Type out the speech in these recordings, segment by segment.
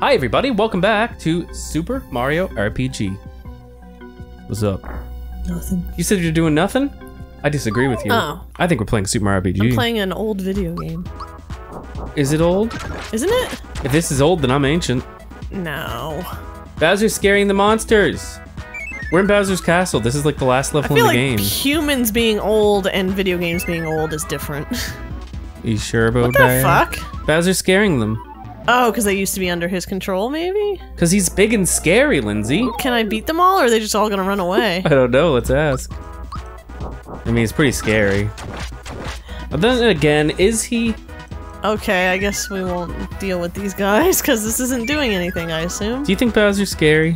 Hi, everybody. Welcome back to Super Mario RPG. What's up? Nothing. You said you're doing nothing? I disagree with you. Oh. I think we're playing Super Mario RPG. I'm playing an old video game. Is it old? Isn't it? If this is old, then I'm ancient. No. Bowser's scaring the monsters. We're in Bowser's Castle. This is like the last level in the like game. humans being old and video games being old is different. You sure about what the that? fuck? Bowser's scaring them. Oh, because they used to be under his control, maybe? Because he's big and scary, Lindsay. Can I beat them all, or are they just all gonna run away? I don't know. Let's ask. I mean, it's pretty scary. But then again, is he? okay, I guess we won't deal with these guys, because this isn't doing anything, I assume. Do you think Bowser's scary?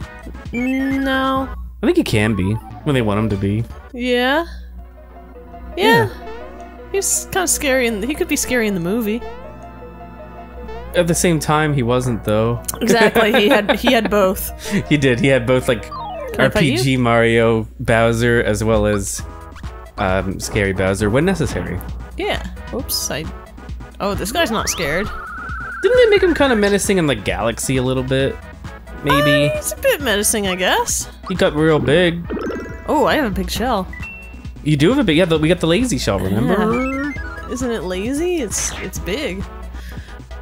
Mm, no. I think he can be when they want him to be. Yeah. Yeah. He's kind of scary, and he could be scary in the movie. At the same time, he wasn't though. Exactly. he had he had both. He did. He had both like you? RPG Mario Bowser as well as um, scary Bowser when necessary. Yeah. Oops. I. Oh, this guy's not scared. Didn't they make him kind of menacing in the galaxy a little bit? Maybe He's a bit menacing, I guess. he got real big. Oh, I have a big shell. You do have a big. Yeah, the- we got the lazy shell. Remember? Isn't it lazy? It's it's big.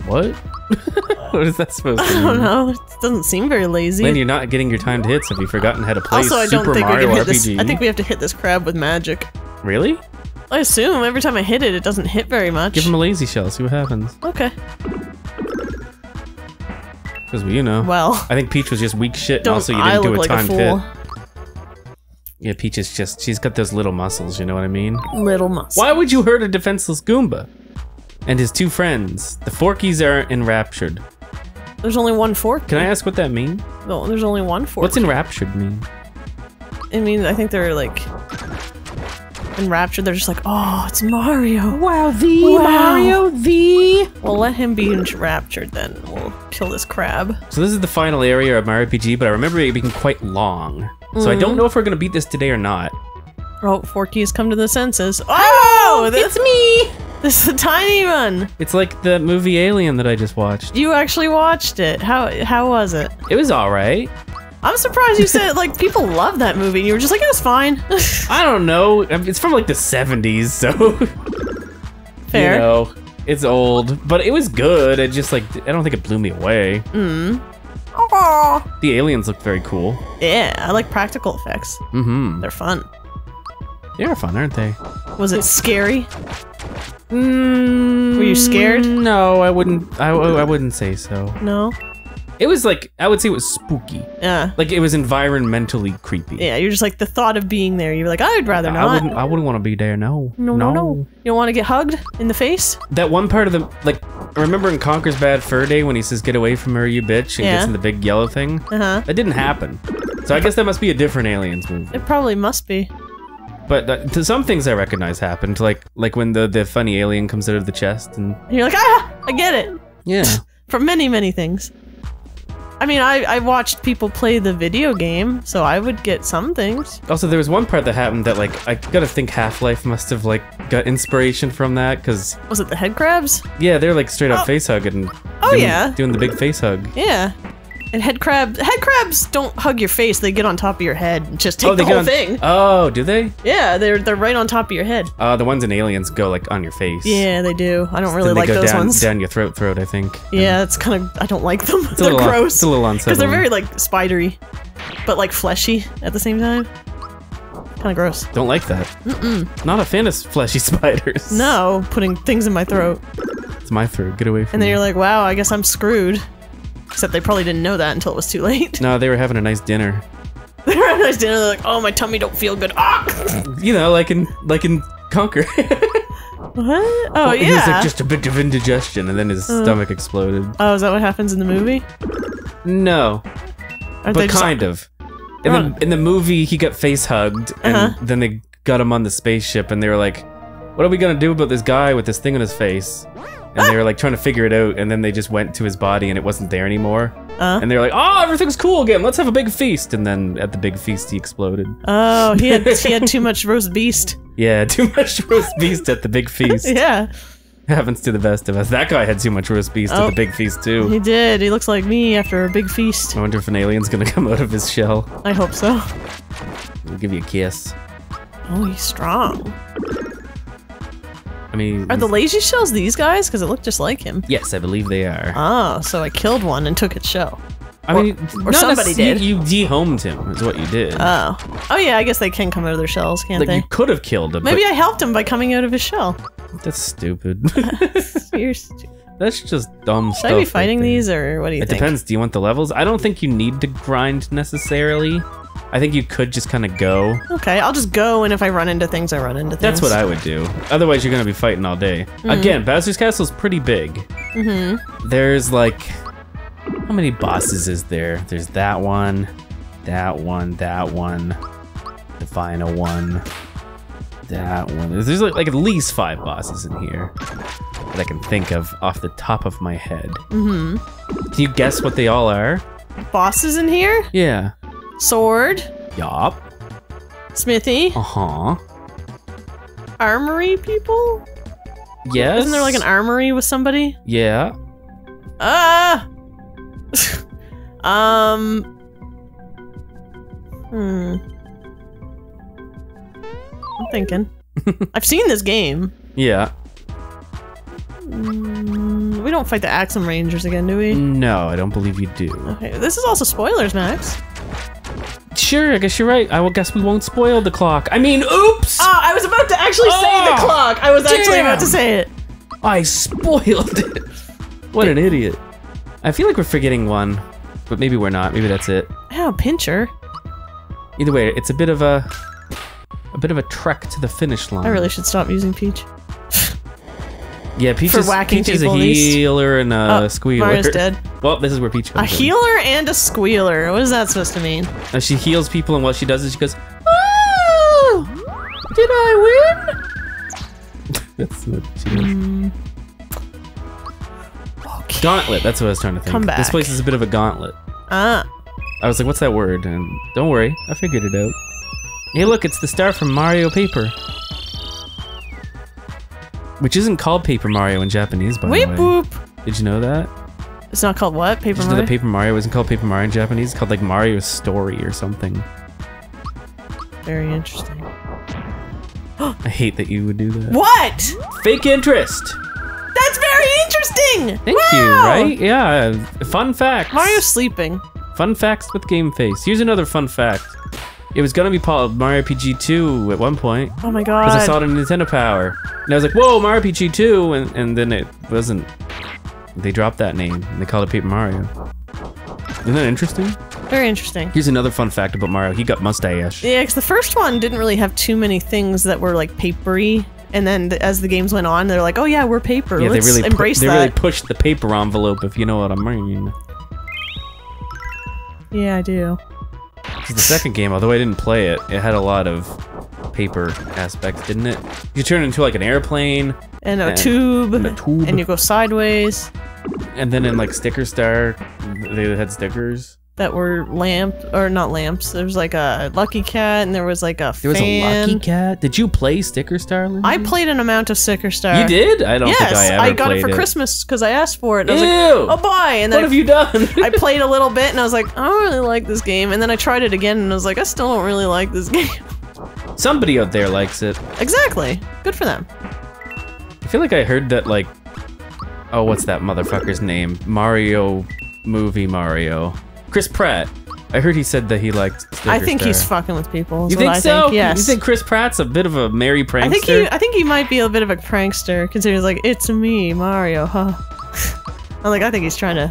What? what is that supposed to be? I don't know. It doesn't seem very lazy. Lin, you're not getting your timed hits. Have you forgotten how to play also, I Super think Mario we can hit RPG? this. I think we have to hit this crab with magic. Really? I assume every time I hit it, it doesn't hit very much. Give him a lazy shell. See what happens. okay. Because you know. Well, I think Peach was just weak shit. and don't also, you didn't do a like timed fool? hit. Yeah, Peach is just. She's got those little muscles. You know what I mean? Little muscle. Why would you hurt a defenseless Goomba? And his two friends, the Forkies, are enraptured. There's only one fork. Can I ask what that means? No, there's only one fork. What's enraptured mean? I mean, I think they're like enraptured. They're just like, oh, it's Mario. Wow, the Wow. the. Well, let him be enraptured then. We'll kill this crab. So this is the final area of my RPG, but I remember it being quite long. So I don't mm. know if we're gonna beat this today or not. Oh, Forky has come to the senses. Oh, this, me. this is a tiny one. It's like the movie Alien that I just watched. You actually watched it. How how was it? It was all right. I'm surprised you said like people love that movie. and You were just like, it was fine. I don't know. It's from like the 70s, so Fair. you know, it's old, but it was good. It just like I don't think it blew me away. Aw. The aliens look very cool. Yeah, I like practical effects. Mm-hmm. They're fun. They're fun, aren't they? Was it scary? Mm, Were you scared? No, I wouldn't. I, I wouldn't say so. No. It was like I would say it was spooky. Yeah. Like it was environmentally creepy. Yeah, you're just like the thought of being there. You're like, I'd rather not. I wouldn't. I wouldn't want to be there. No. no, no, no. You don't want to get hugged in the face? That one part of the like. Remember in Conker's Bad Fur Day when he says "Get away from her, you bitch" and Yeah. gets in the big yellow thing? Uh huh. That didn't happen. So I guess that must be a different aliens movie. It probably must be. But uh, to some things I recognize happened, like like when the the funny alien comes out of the chest, and And you're like, ah, I get it. yeah, From many, many things. I mean, I, I watched people play the video game, so I would get some things. Also, there was one part that happened that like I gotta think Half Life must have like got inspiration from that because Was it the head crabs? yeah, they're like straight up Oh. face hugging. Oh, doing, yeah. doing the big face hug. Yeah. And head crabs, head crabs don't hug your face; they get on top of your head and just take oh, the they whole on- thing. Oh, do they? Yeah, they're they're right on top of your head. Uh, the ones in Aliens go like on your face. Yeah, they do. I don't Then really they like go those down, ones. down your throat, throat. I think. Yeah, it's kind of I don't like them. It's they're gross It's a little unsettling because they're very like spidery, but like fleshy at the same time. Kind of gross. Don't like that. Mm-mm. Not a fan of fleshy spiders. No, putting things in my throat, it's my throat. Get away from and then me. you're like, wow, I guess I'm screwed. Except they probably didn't know that until it was too late. No, they were having a nice dinner. they were at a nice dinner. They're like, oh, my tummy don't feel good. Ah. You know, like in like in Conker. What? Oh yeah. He was like just a bit of indigestion, and then his stomach exploded. oh, is that what happens in the movie? No, Aren't but kind of. In Oh. the in the movie, he got face hugged, and Uh-huh. then they got him on the spaceship, and they were like, "What are we gonna do about this guy with this thing on his face?" And they were like trying to figure it out, and then they just went to his body, and it wasn't there anymore. Uh. And they were like, "Oh, everything's cool again. Let's have a big feast." And then at the big feast, he exploded. Oh, he had he had too much roast beast. Yeah, too much roast beast at the big feast. Yeah. Happens to the best of us. That guy had too much roast beast Oh. at the big feast too. He did. He looks like me after a big feast. I wonder if an alien's gonna come out of his shell. I hope so. We'll give you a kiss. Oh, he's strong. I mean, Are the lazy shells these guys? Because it looked just like him. yes, I believe they are. Oh, so I killed one and took its shell. I mean, or somebody did. You, you dehomed him, is what you did. Oh. Oh yeah, I guess they can come out of their shells, can't like they? you could have killed him. Maybe I helped him by coming out of his shell. that's stupid. You're stu- that's just dumb Should stuff. I be fighting there. these, or what do you It think? It depends. Do you want the levels? I don't think you need to grind necessarily. I think you could just kind of go. Okay, I'll just go, and if I run into things, I run into things. That's what I would do. Otherwise, you're gonna be fighting all day. Mm-hmm. Again, Bowser's Castle's pretty big. Mm-hmm. There's like, how many bosses is there? There's that one, that one, that one, the final one, that one. There's like, like at least five bosses in here that I can think of off the top of my head. Mm-hmm. Can you guess what they all are? Bosses in here? Yeah. Sword, Yup. smithy, Uh huh. armory people? Yes. Isn't there like an armory with somebody? Yeah. Ah! um. Hmm. I'm thinking. I've seen this game. Yeah. Mm, we don't fight the Axem Rangers again, do we? No, I don't believe you do. Okay, this is also spoilers, Max. Sure, I guess you're right. I will guess we won't spoil the clock. I mean, oops! Oh, I was about to actually say the Oh, clock. I was actually about to say it. I spoiled it. What an idiot. I feel like we're forgetting one, but maybe we're not. Maybe that's it. Oh, pincher. Either way, it's a bit of a a bit of a trek to the finish line. I really should stop using Peach. Yeah, Peach for is, whacking Peach is a people at least. healer and a Oh, squealer. Mario's dead. Well, this is where Peach A comes in. healer and a squealer. What is that supposed to mean? Uh, she heals people, and what she does is she goes, "Oh, did I win?" that's what she does. Mm. Okay. Gauntlet. That's what I was trying to think. Come back. This place is a bit of a gauntlet. Ah. I was like, "What's that word?" And don't worry, I figured it out. Hey, look, it's the star from Mario Paper, which isn't called Paper Mario in Japanese, by Weep the way. boop. Did you know that? It's not called what? Paper Did you know Mario? that Paper Mario isn't called Paper Mario in Japanese? It's called like Mario's Story or something. Very interesting. I hate that you would do that. What? Fake interest. That's very interesting. Thank you. Right? Yeah. Fun fact. Mario's sleeping. Fun facts with Game Face. Here's another fun fact. It was gonna be called Mario RPG 2 at one point Oh my god. because I saw it on Nintendo Power, and I was like, "Whoa, Mario RPG 2!" and and then it wasn't. They dropped that name and they called it Paper Mario. Isn't that interesting? Very interesting. Here's another fun fact about Mario. He got mustache. Yeah, because the first one didn't really have too many things that were like papery. And then th- as the games went on, they're like, "Oh yeah, we're paper. Yeah, Let's they really pu- embrace they that." really pushed the paper envelope, if you know what I mean. yeah, I do. 'Cause the second game, although I didn't play it, it had a lot of paper aspects, didn't it? You turn into like an airplane, And a And- tube, and a tube. and you go sideways. and then in like Sticker Star, they had stickers. That were lamp or not lamps. There was like a lucky cat, and there was like a There was fan. a Lucky Cat. Did you play Sticker Star? Lindsay? I played an amount of Sticker Star. You did? I don't yes, think I ever got played it for Christmas because I asked for it. And I was like, "Oh, boy! And then what have you done? I played a little bit, and I was like, "I don't really like this game." And then I tried it again, and I was like, "I still don't really like this game." Somebody out there likes it. exactly. Good for them. I feel like I heard that like, oh, what's that motherfucker's name? Mario movie Mario. Chris Pratt. I heard he said that he liked. I think he's fucking with people. You think so? Think. Yes. You think Chris Pratt's a bit of a merry prankster? I think he. I think he might be a bit of a prankster, considering he's like, "It's me, Mario." Huh. I'm like, I think he's trying to,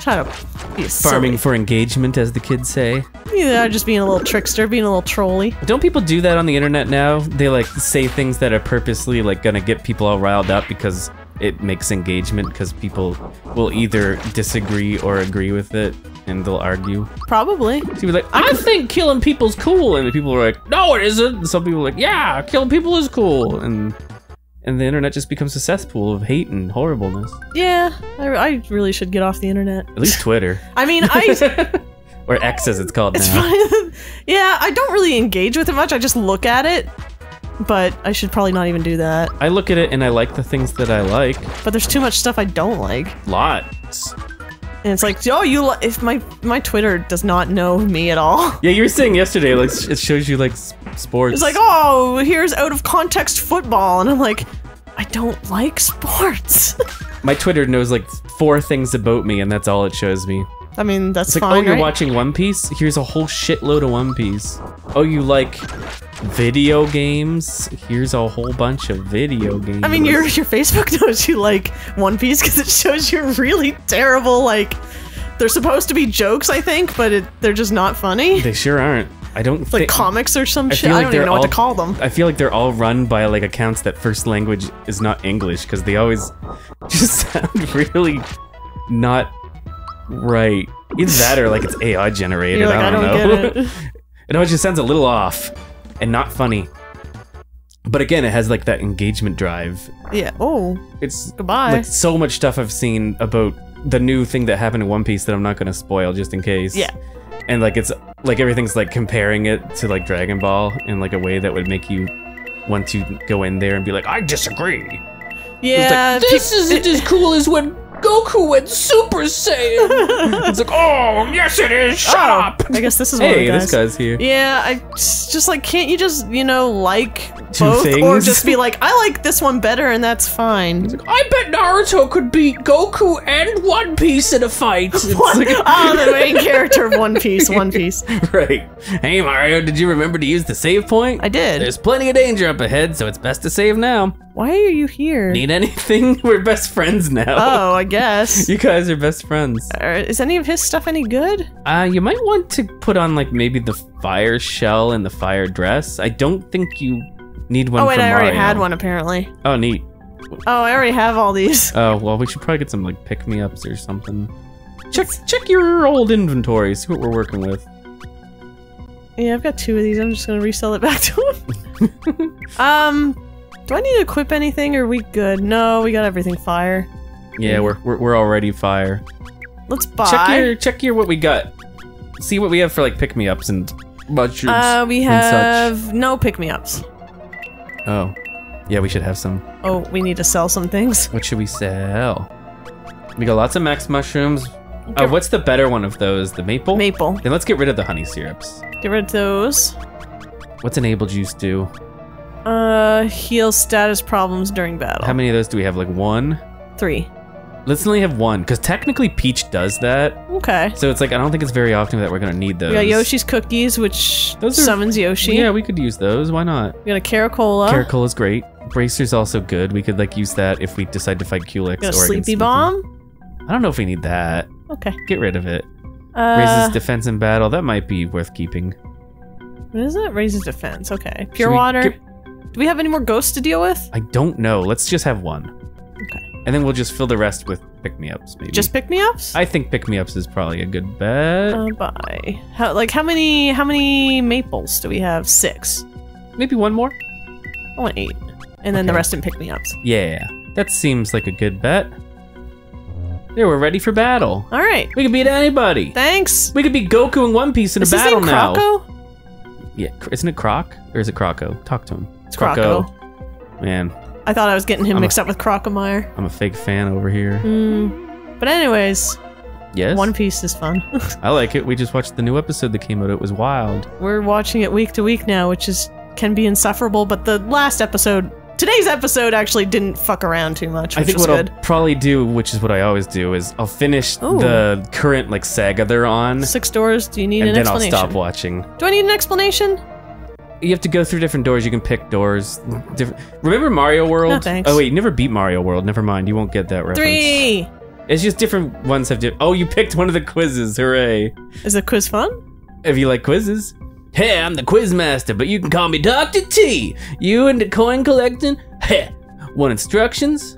trying to be farming silly. for engagement, as the kids say. Yeah, just being a little trickster, being a little trolly. Don't people do that on the internet now? They like say things that are purposely like gonna get people all riled up because it makes engagement because people will either disagree or agree with it and they'll argue. Probably. So you're like, I think killing people's cool, and the people are like, No, it isn't. And some people are like, Yeah, killing people is cool, and and the internet just becomes a cesspool of hate and horribleness. Yeah, I, I really should get off the internet. At least Twitter I mean, I. or X as it's called It's now. fine. yeah, I don't really engage with it much. I just look at it. But I should probably not even do that. I look at it and I like the things that I like. But there's too much stuff I don't like. Lots. And it's like, oh, you li- if my my Twitter does not know me at all. Yeah, you were saying yesterday, like it shows you like sports. It's like, oh, here's out of context football, and I'm like, I don't like sports. my Twitter knows like four things about me, and that's all it shows me. I mean, that's It's like, fine. oh, you're right? watching One Piece. Here's a whole shitload of One Piece. Oh, you like video games? Here's a whole bunch of video games. I mean, your your Facebook knows you like One Piece because it shows you really terrible. Like, they're supposed to be jokes, I think, but it, they're just not funny. They sure aren't. I don't Like comics or some I shit. feel I don't even know what to call them. I feel like they're all run by like accounts that first language is not English because they always just sound really not right. Either that or like it's AI generated. Like, I I don't, don't know. get it. it always just sounds a little off and not funny. But again, it has like that engagement drive. Yeah. Oh, It's goodbye. like so much stuff I've seen about the new thing that happened in One Piece that I'm not going to spoil just in case. Yeah. And like it's like everything's like comparing it to like Dragon Ball in like a way that would make you want to go in there and be like, I disagree. yeah. This peop- isn't as cool as when Goku went Super Saiyan. It's like, oh yes it is. Shut oh, up. I guess this is one Hey, the this guys. guy's here. Yeah, I just, just like can't you just you know like Two both or just be like I like this one better and that's fine. I bet Naruto could beat Goku and One Piece in a fight. What? oh, the main character of One Piece. One Piece. right. Hey Mario, did you remember to use the save point? I did. There's plenty of danger up ahead, so it's best to save now. Why are you here? Need anything? We're best friends now. Oh, I guess. You guys are best friends. Uh, Is any of his stuff any good? Uh, you might want to put on like maybe the fire shell and the fire dress. I don't think you need one. oh wait, I already Mario. had one apparently. Oh, neat. Oh, I already have all these. Oh well, we should probably get some like pick me ups or something. Check check your old inventory. See what we're working with. Yeah, I've got two of these. I'm just gonna resell it back to him. um, do I need to equip anything? Or are we good? No, we got everything fire. Yeah, we're we're, we're already fire. Let's buy. Check your check your what we got. See what we have for like pick me ups and mushrooms. uh, we and such. have no pick me ups. Oh, yeah, we should have some. Oh, we need to sell some things. What should we sell? We got lots of max mushrooms. Uh, what's the better one of those? The maple? Maple. Then let's get rid of the honey syrups. Get rid of those. What's enable juice do? Uh, heal status problems during battle. How many of those do we have? Like one? Three. Let's only have one, because technically Peach does that. Okay. So it's like I don't think it's very often that we're gonna need those. We got Yoshi's cookies, which Those are- summons Yoshi. Yeah, we could use those. Why not? We got a Caracola. Caracola is great. Bracer's also good. We could like use that if we decide to fight Culex got a Sleepy Bomb. I don't know if we need that. Okay. Get rid of it. Uh, Raises defense in battle. That might be worth keeping. what is it? Raises defense. Okay. Pure water. get- Do we have any more ghosts to deal with? I don't know. Let's just have one. Okay. And then we'll just fill the rest with pick me ups, maybe. Just pick me ups. I think pick me ups is probably a good bet. Uh, bye. How like how many how many maples do we have? Six. maybe one more? I want eight, and then the rest in pick me ups. Yeah. That seems like a good bet. Yeah, we're ready for battle. All right. We can beat anybody. Thanks. We could beat Goku in One Piece in Is a battle now. Croco? Yeah, isn't it Croc or is it Croco? Talk to him. It's Croco. Man, I thought I was getting him I'm a- mixed up with Crocomire. I'm a fake fan over here. Hmm. But anyways, Yes, One Piece is fun. I like it. We just watched the new episode that came out. It was wild. We're watching it week to week now, which is can be insufferable. But the last episode, today's episode, actually didn't fuck around too much, which I think what good. I'll probably do, which is what I always do, is I'll finish Ooh. the current like saga they're on, Six doors. Do you need and an then I'll explanation? stop watching. Do I need an explanation? You have to go through different doors. You can pick doors. Different. Remember Mario World? No, thanks. Oh wait, you never beat Mario World. Never mind. You won't get that reference. Three. It's just different ones have. Di- oh, you picked one of the quizzes. Hooray! Is the quiz fun? If you like quizzes. Hey, I'm the quiz master, but you can call me Doctor T. You into coin collecting? Heh. Want instructions?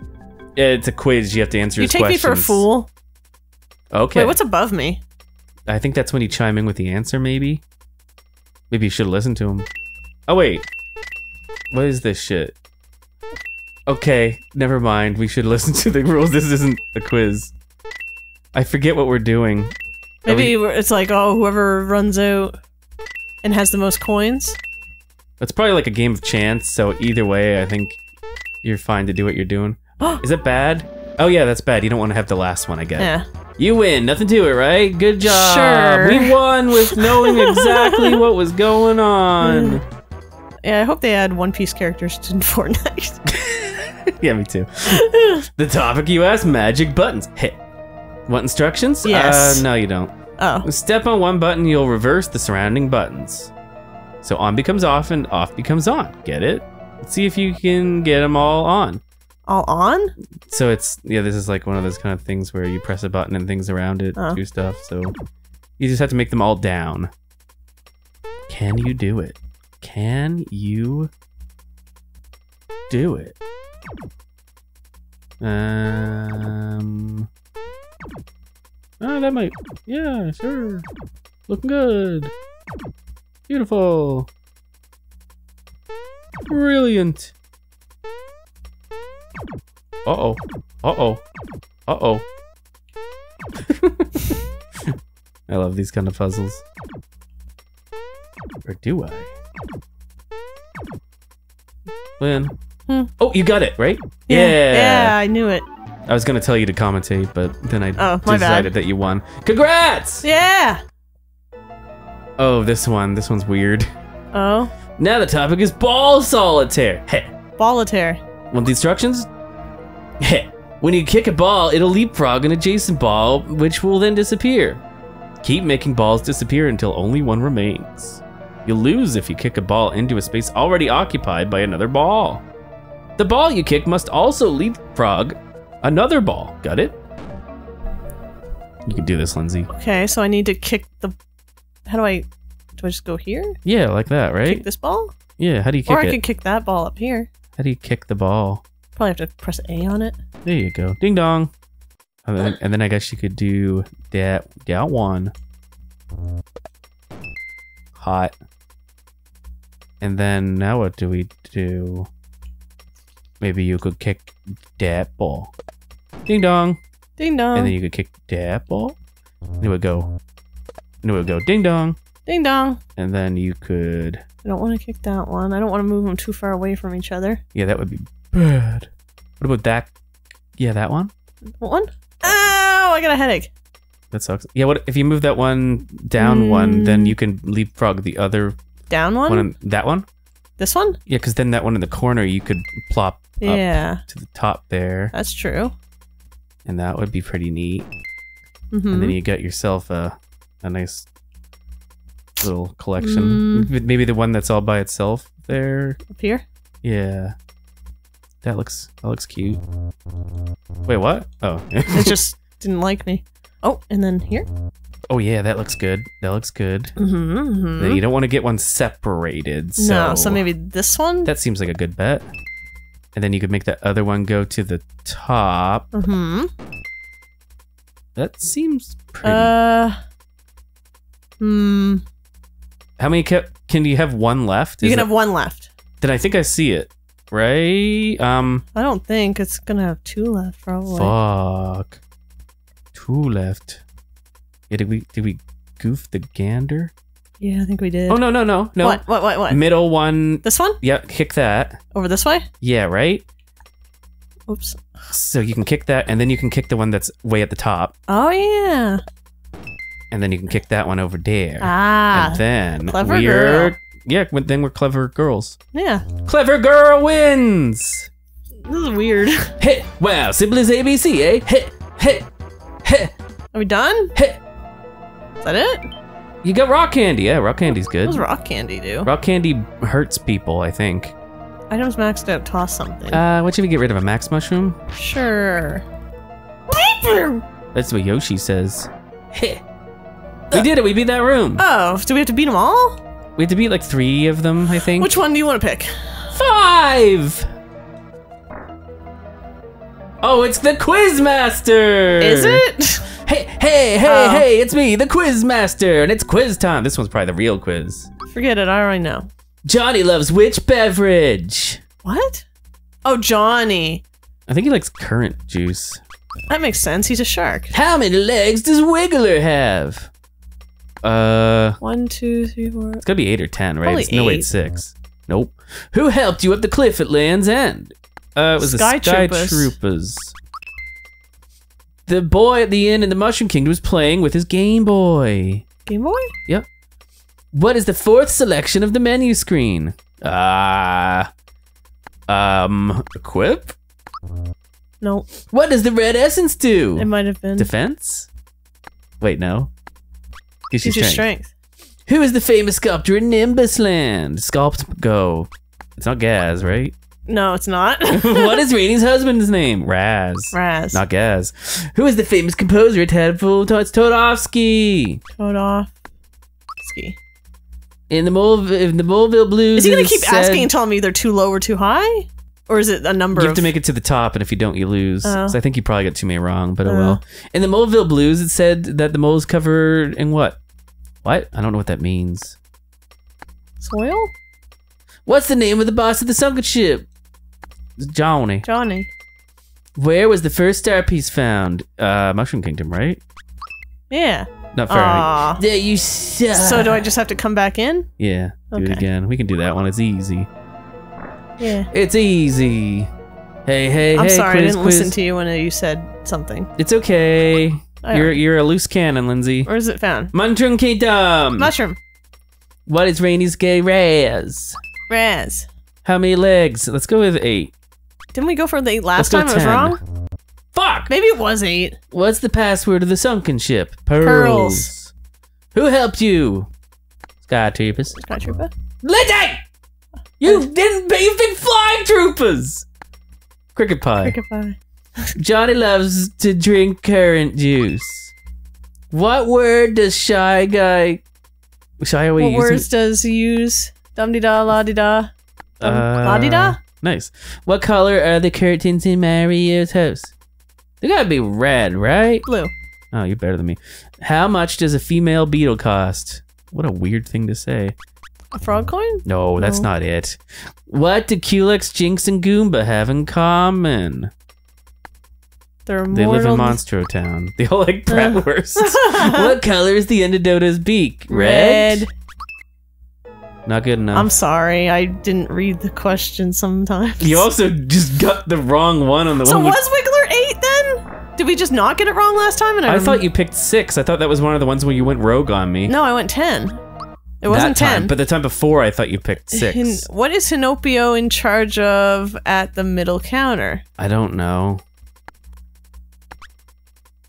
It's a quiz. You have to answer. You his take me for a fool. Okay. Wait, what's above me? I think that's when you chime in with the answer, maybe? Maybe you should listen to him. Oh, wait. What is this shit? Okay, never mind. We should listen to the rules. This isn't a quiz. I forget what we're doing. Maybe we- it's like, oh, whoever runs out and has the most coins. It's probably like a game of chance, so either way, I think you're fine to do what you're doing. Is it bad? Oh yeah, that's bad. You don't want to have the last one, I guess. Yeah. You win. Nothing to it, right? Good job. Sure. We won with knowing exactly what was going on. Yeah, I hope they add One Piece characters to Fortnite. yeah, me too. the topic you asked, magic buttons. Hit. Want instructions? Yes. Uh, no, you don't. oh. Step on one button, you'll reverse the surrounding buttons. So on becomes off and off becomes on. Get it? Let's see if you can get them all on. All on? So it's yeah, this is like one of those kind of things where you press a button and things around it Oh. do stuff. So you just have to make them all down. Can you do it? Can you do it? Um. Oh, that might. Yeah, sure. Looking good. Beautiful. Brilliant. Uh oh. Uh oh. Uh oh. I love these kind of puzzles. Or do I? Lin. Hmm. Oh, you got it, right? Yeah, Yeah, I knew it. I was gonna tell you to commentate, but then I Oh, my bad. decided that you won. Congrats! Yeah. Oh, this one. This one's weird. Oh. Now the topic is ball solitaire. Hey, Volitaire. want the instructions? Hey, when you kick a ball, it'll leapfrog an adjacent ball, which will then disappear. Keep making balls disappear until only one remains. You'll lose if you kick a ball into a space already occupied by another ball. The ball you kick must also leapfrog another ball. Got it? You can do this, Lindsay. Okay, so I need to kick the. How do I? Do I just go here? Yeah, like that, right? Kick this ball? Yeah, how do you kick or I it? could kick that ball up here. How do you kick the ball? Probably have to press A on it. There you go. Ding dong. And then, and then I guess you could do that that one. Hot. And then now what do we do? Maybe you could kick that ball. Ding dong. Ding dong. And then you could kick that ball. And it would go. And it would go ding dong. Ding dong. And then you could. I don't want to kick that one. I don't want to move them too far away from each other. Yeah, that would be bad. What about that? Yeah, that one. What one? Ow! I got a headache. That sucks. Yeah, what if you move that one down one, then Mm. you can leapfrog the other Down one? one. in- that one? This one? Yeah, because then that one in the corner you could plop up Yeah, to the top there, that's true. and that would be pretty neat. Mm-hmm. And then you got yourself a a nice little collection. Mm. Maybe the one that's all by itself there. Up here? Yeah, that looks that looks cute. Wait, what? Oh, It just didn't like me. Oh, and then here? Oh yeah, that looks good. That looks good. Mm-hmm. mm-hmm. You don't want to get one separated. So no, so maybe this one? That seems like a good bet. And then you could make the other one go to the top. Mm-hmm. That seems pretty. Uh. Hmm. How many ca- can you have one left? You Is can have one left. Then I think I see it. Right? Um. I don't think it's gonna have two left, probably. Fuck. Two left. Yeah. Did we did we goof the gander? Yeah, I think we did. Oh no no no no. What? What? What? What? Middle one. This one? Yeah. Kick that. Over this way? Yeah. Right. Oops. So you can kick that, and then you can kick the one that's way at the top, Oh yeah. and then you can kick that one over there. Ah. and then clever we're girl. yeah, then we're clever girls. yeah. Clever girl wins. This is weird. Hit! Wow, simple as ABC, eh? Hit! Hit! Hit! Are we done? Hit! Is that it? You got rock candy. Yeah, rock candy's good. What does rock candy do? Rock candy hurts people, I think. Items maxed out. Toss something. Uh, what if you get rid of a max mushroom? sure. That's what Yoshi says. Hit! We did it. We beat that room. Oh, do we have to beat them all? We had to beat like three of them, I think. Which one do you want to pick? Five! Oh, it's the Quizmaster! Is it? Hey, hey, hey, Oh. hey, it's me, the quiz master, and it's quiz time. This one's probably the real quiz. Forget it. I already know. Johnny loves which beverage? What? Oh, Johnny. I think he likes currant juice. That makes sense. He's a shark. How many legs does Wiggler have? Uh, One, two, three, four. it's gotta be eight or ten, right? Probably It's, no, wait, eight. six. Nope. Who helped you up the cliff at Land's End? Uh, it was Sky the Sky Troopers. Troopers. The boy at the inn in the Mushroom Kingdom was playing with his Game Boy. Game Boy? Yep. What is the fourth selection of the menu screen? Ah. um, equip? No, What does the red essence do? it might have been. Defense? Wait, no. Gives you Gives you strength. strength. Who is the famous sculptor in Nimbus Land? Sculpt Go. It's not Gaz, right? No, it's not. what is Raini's husband's name? Raz. Raz. Not Gaz. Who is the famous composer Tadful? It's Toadofsky. Ski. In the Mole, in the Moleville Blues. Is he gonna keep said- asking and telling me they're too low or too high? Or is it a number You have of to make it to the top, and if you don't, you lose. Oh. So I think you probably got too many wrong, but oh Oh. well. In the Moleville Blues, it said that the mole's covered in what? What? I don't know what that means. soil? What's the name of the boss of the sunken ship? Johnny. Johnny. Where was the first star piece found? Uh, Mushroom Kingdom, right? Yeah. Not fair. Aw. Yeah, you suck. So do I just have to come back in? Yeah, do it again. We can do that one. It's easy. Yeah. It's easy. Hey, hey, hey. I'm hey, sorry, I didn't quiz. listen to you when you said something. It's okay. You're you're a loose cannon, Lindsay. Where is it found? Mushroom Kingdom. Mushroom. what is Raini's gay Raz? Raz. How many legs? Let's go with eight. Didn't we go for the last time? It was 10. wrong? Fuck. Maybe it was eight. What's the password of the sunken ship? Pearls. Pearls. Who helped you? Sky Troopers. Sky Trooper. Lindsay! You didn't you've been flying troopers! Cricket pie. Cricket pie. Johnny loves to drink currant juice. What word does shy guy shy away What words does he use? Dum de da la di da. Dum Uh, la di da? Nice. What color are the curtains in Mario's house? They gotta be red, right? Blue. Oh, you're better than me. How much does a female beetle cost? What a weird thing to say. A frog coin? No, that's No. not it. What do Culex, Jinx, and Goomba have in common? They're They live in Monstro Town. They all like bratwurst. what color is the Endodota's beak? Red. Not good enough. I'm sorry, I didn't read the question sometimes. you also just got the wrong one on the so one. with- was Wiggler eight then? Did we just not get it wrong last time? And I rem- thought you picked six. I thought that was one of the ones where you went rogue on me. No, I went ten. It wasn't time, ten. but the time before I thought you picked six. Hin- what is Hinopio in charge of at the middle counter? I don't know.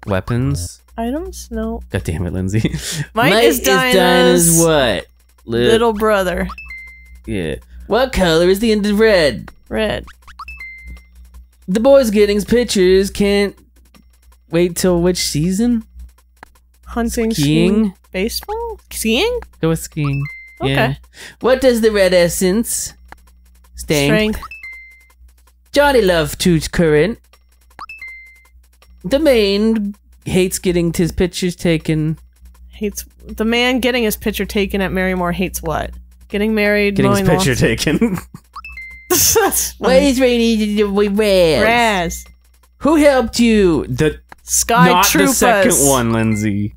Weapons? Items? No. God damn it, Lindsay. Might is Dyna's what? Li- Little brother. Yeah. What color is the end of red? Red. The boys getting pictures can't wait till which season? Hunting, Skiing? skiing, baseball, skiing. Go with skiing. Yeah. Okay. What does the red essence? Sting. Strength. Johnny love to current. The main hates getting his pictures taken. Hates the man getting his picture taken at Marrymore. Hates what? Getting married. Getting his mowing picture lawns. taken. That's What funny. is Raini with Raz? Raz. Who helped you? The Sky not Troopers. the second one, Lindsay.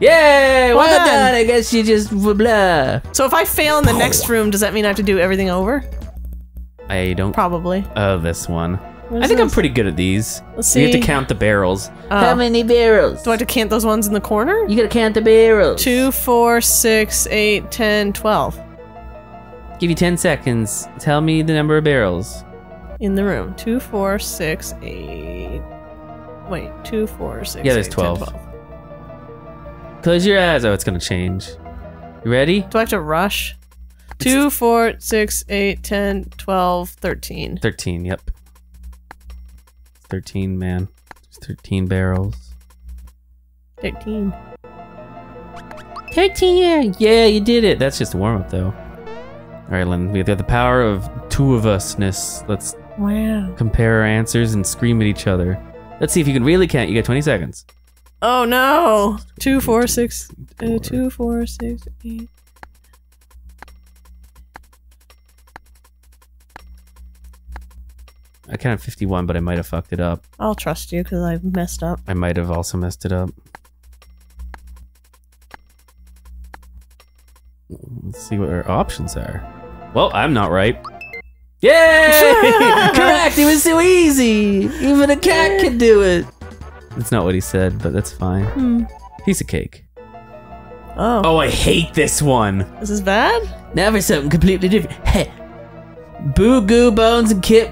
Yay! Well, Well done. done. I guess you just blah. blah. So if I fail in the next room, does that mean I have to do everything over? I don't. Probably. Oh, this one. What I is think I'm pretty good at these. Let's You have to count the barrels. Oh. How many barrels? Do I have to count those ones in the corner? You gotta count the barrels. Two, four, six, eight, ten, twelve. Give you ten seconds. Tell me the number of barrels. In the room. Two, four, six, eight. Wait, two, four, six. Yeah, there's eight, 10, 12. Close your eyes. Oh, it's gonna change. You ready? Do I have to rush? Two, four, six, eight, ten, twelve, thirteen. Thirteen. Yep. Thirteen, man. There's Thirteen barrels. Thirteen. Thirteen. Yeah, you did it. That's just a warm up, though. All right, Lin. We have the power of two of usness. Let's Wow. compare our answers and scream at each other. Let's see if you can really count. You got 20 seconds. Oh no! Two, four, six, uh, two, four, six, eight. I counted 51, but I might have fucked it up. I'll trust you because I messed up. I might have also messed it up. Let's see what our options are. Well, I'm not right. Yay! Correct. It was so easy. Even a cat can do it. That's not what he said, but that's fine. Hmm. Piece of cake. Oh, Oh, I hate this one. this is bad? Now for something completely different. Hey, Boo Goo Bones and Kip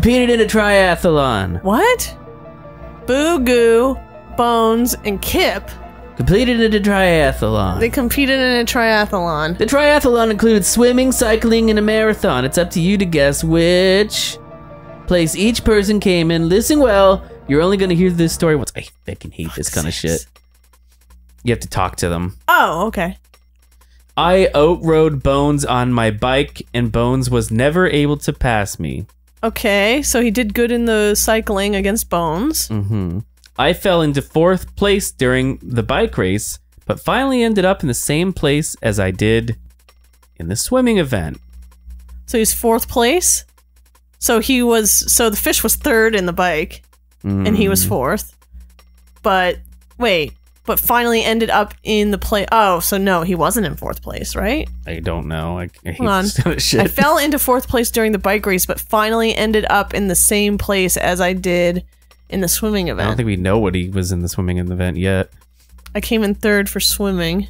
competed in a triathlon. What? Boo Goo, Bones, and Kip. Completed in a triathlon. They competed in a triathlon. The triathlon included swimming, cycling, and a marathon. It's up to you to guess which place each person came in. Listen well. You're only gonna hear this story once. I fucking hate this kind of shit. You have to talk to them. Oh, okay. I outrode Bones on my bike, and Bones was never able to pass me. Okay, so he did good in the cycling against Bones. hmm I fell into fourth place during the bike race, but finally ended up in the same place as I did in the swimming event. So he's fourth place. So he was. So the fish was third in the bike, and he was Mm. fourth. But wait, but finally ended up in the play. Oh, so no, he wasn't in fourth place, right? I don't know. I, I Hold on. this kind of shit. I fell into fourth place during the bike race, but finally ended up in the same place as I did in the swimming event. I don't think we know what he was in the swimming in the event yet. I came in third for swimming.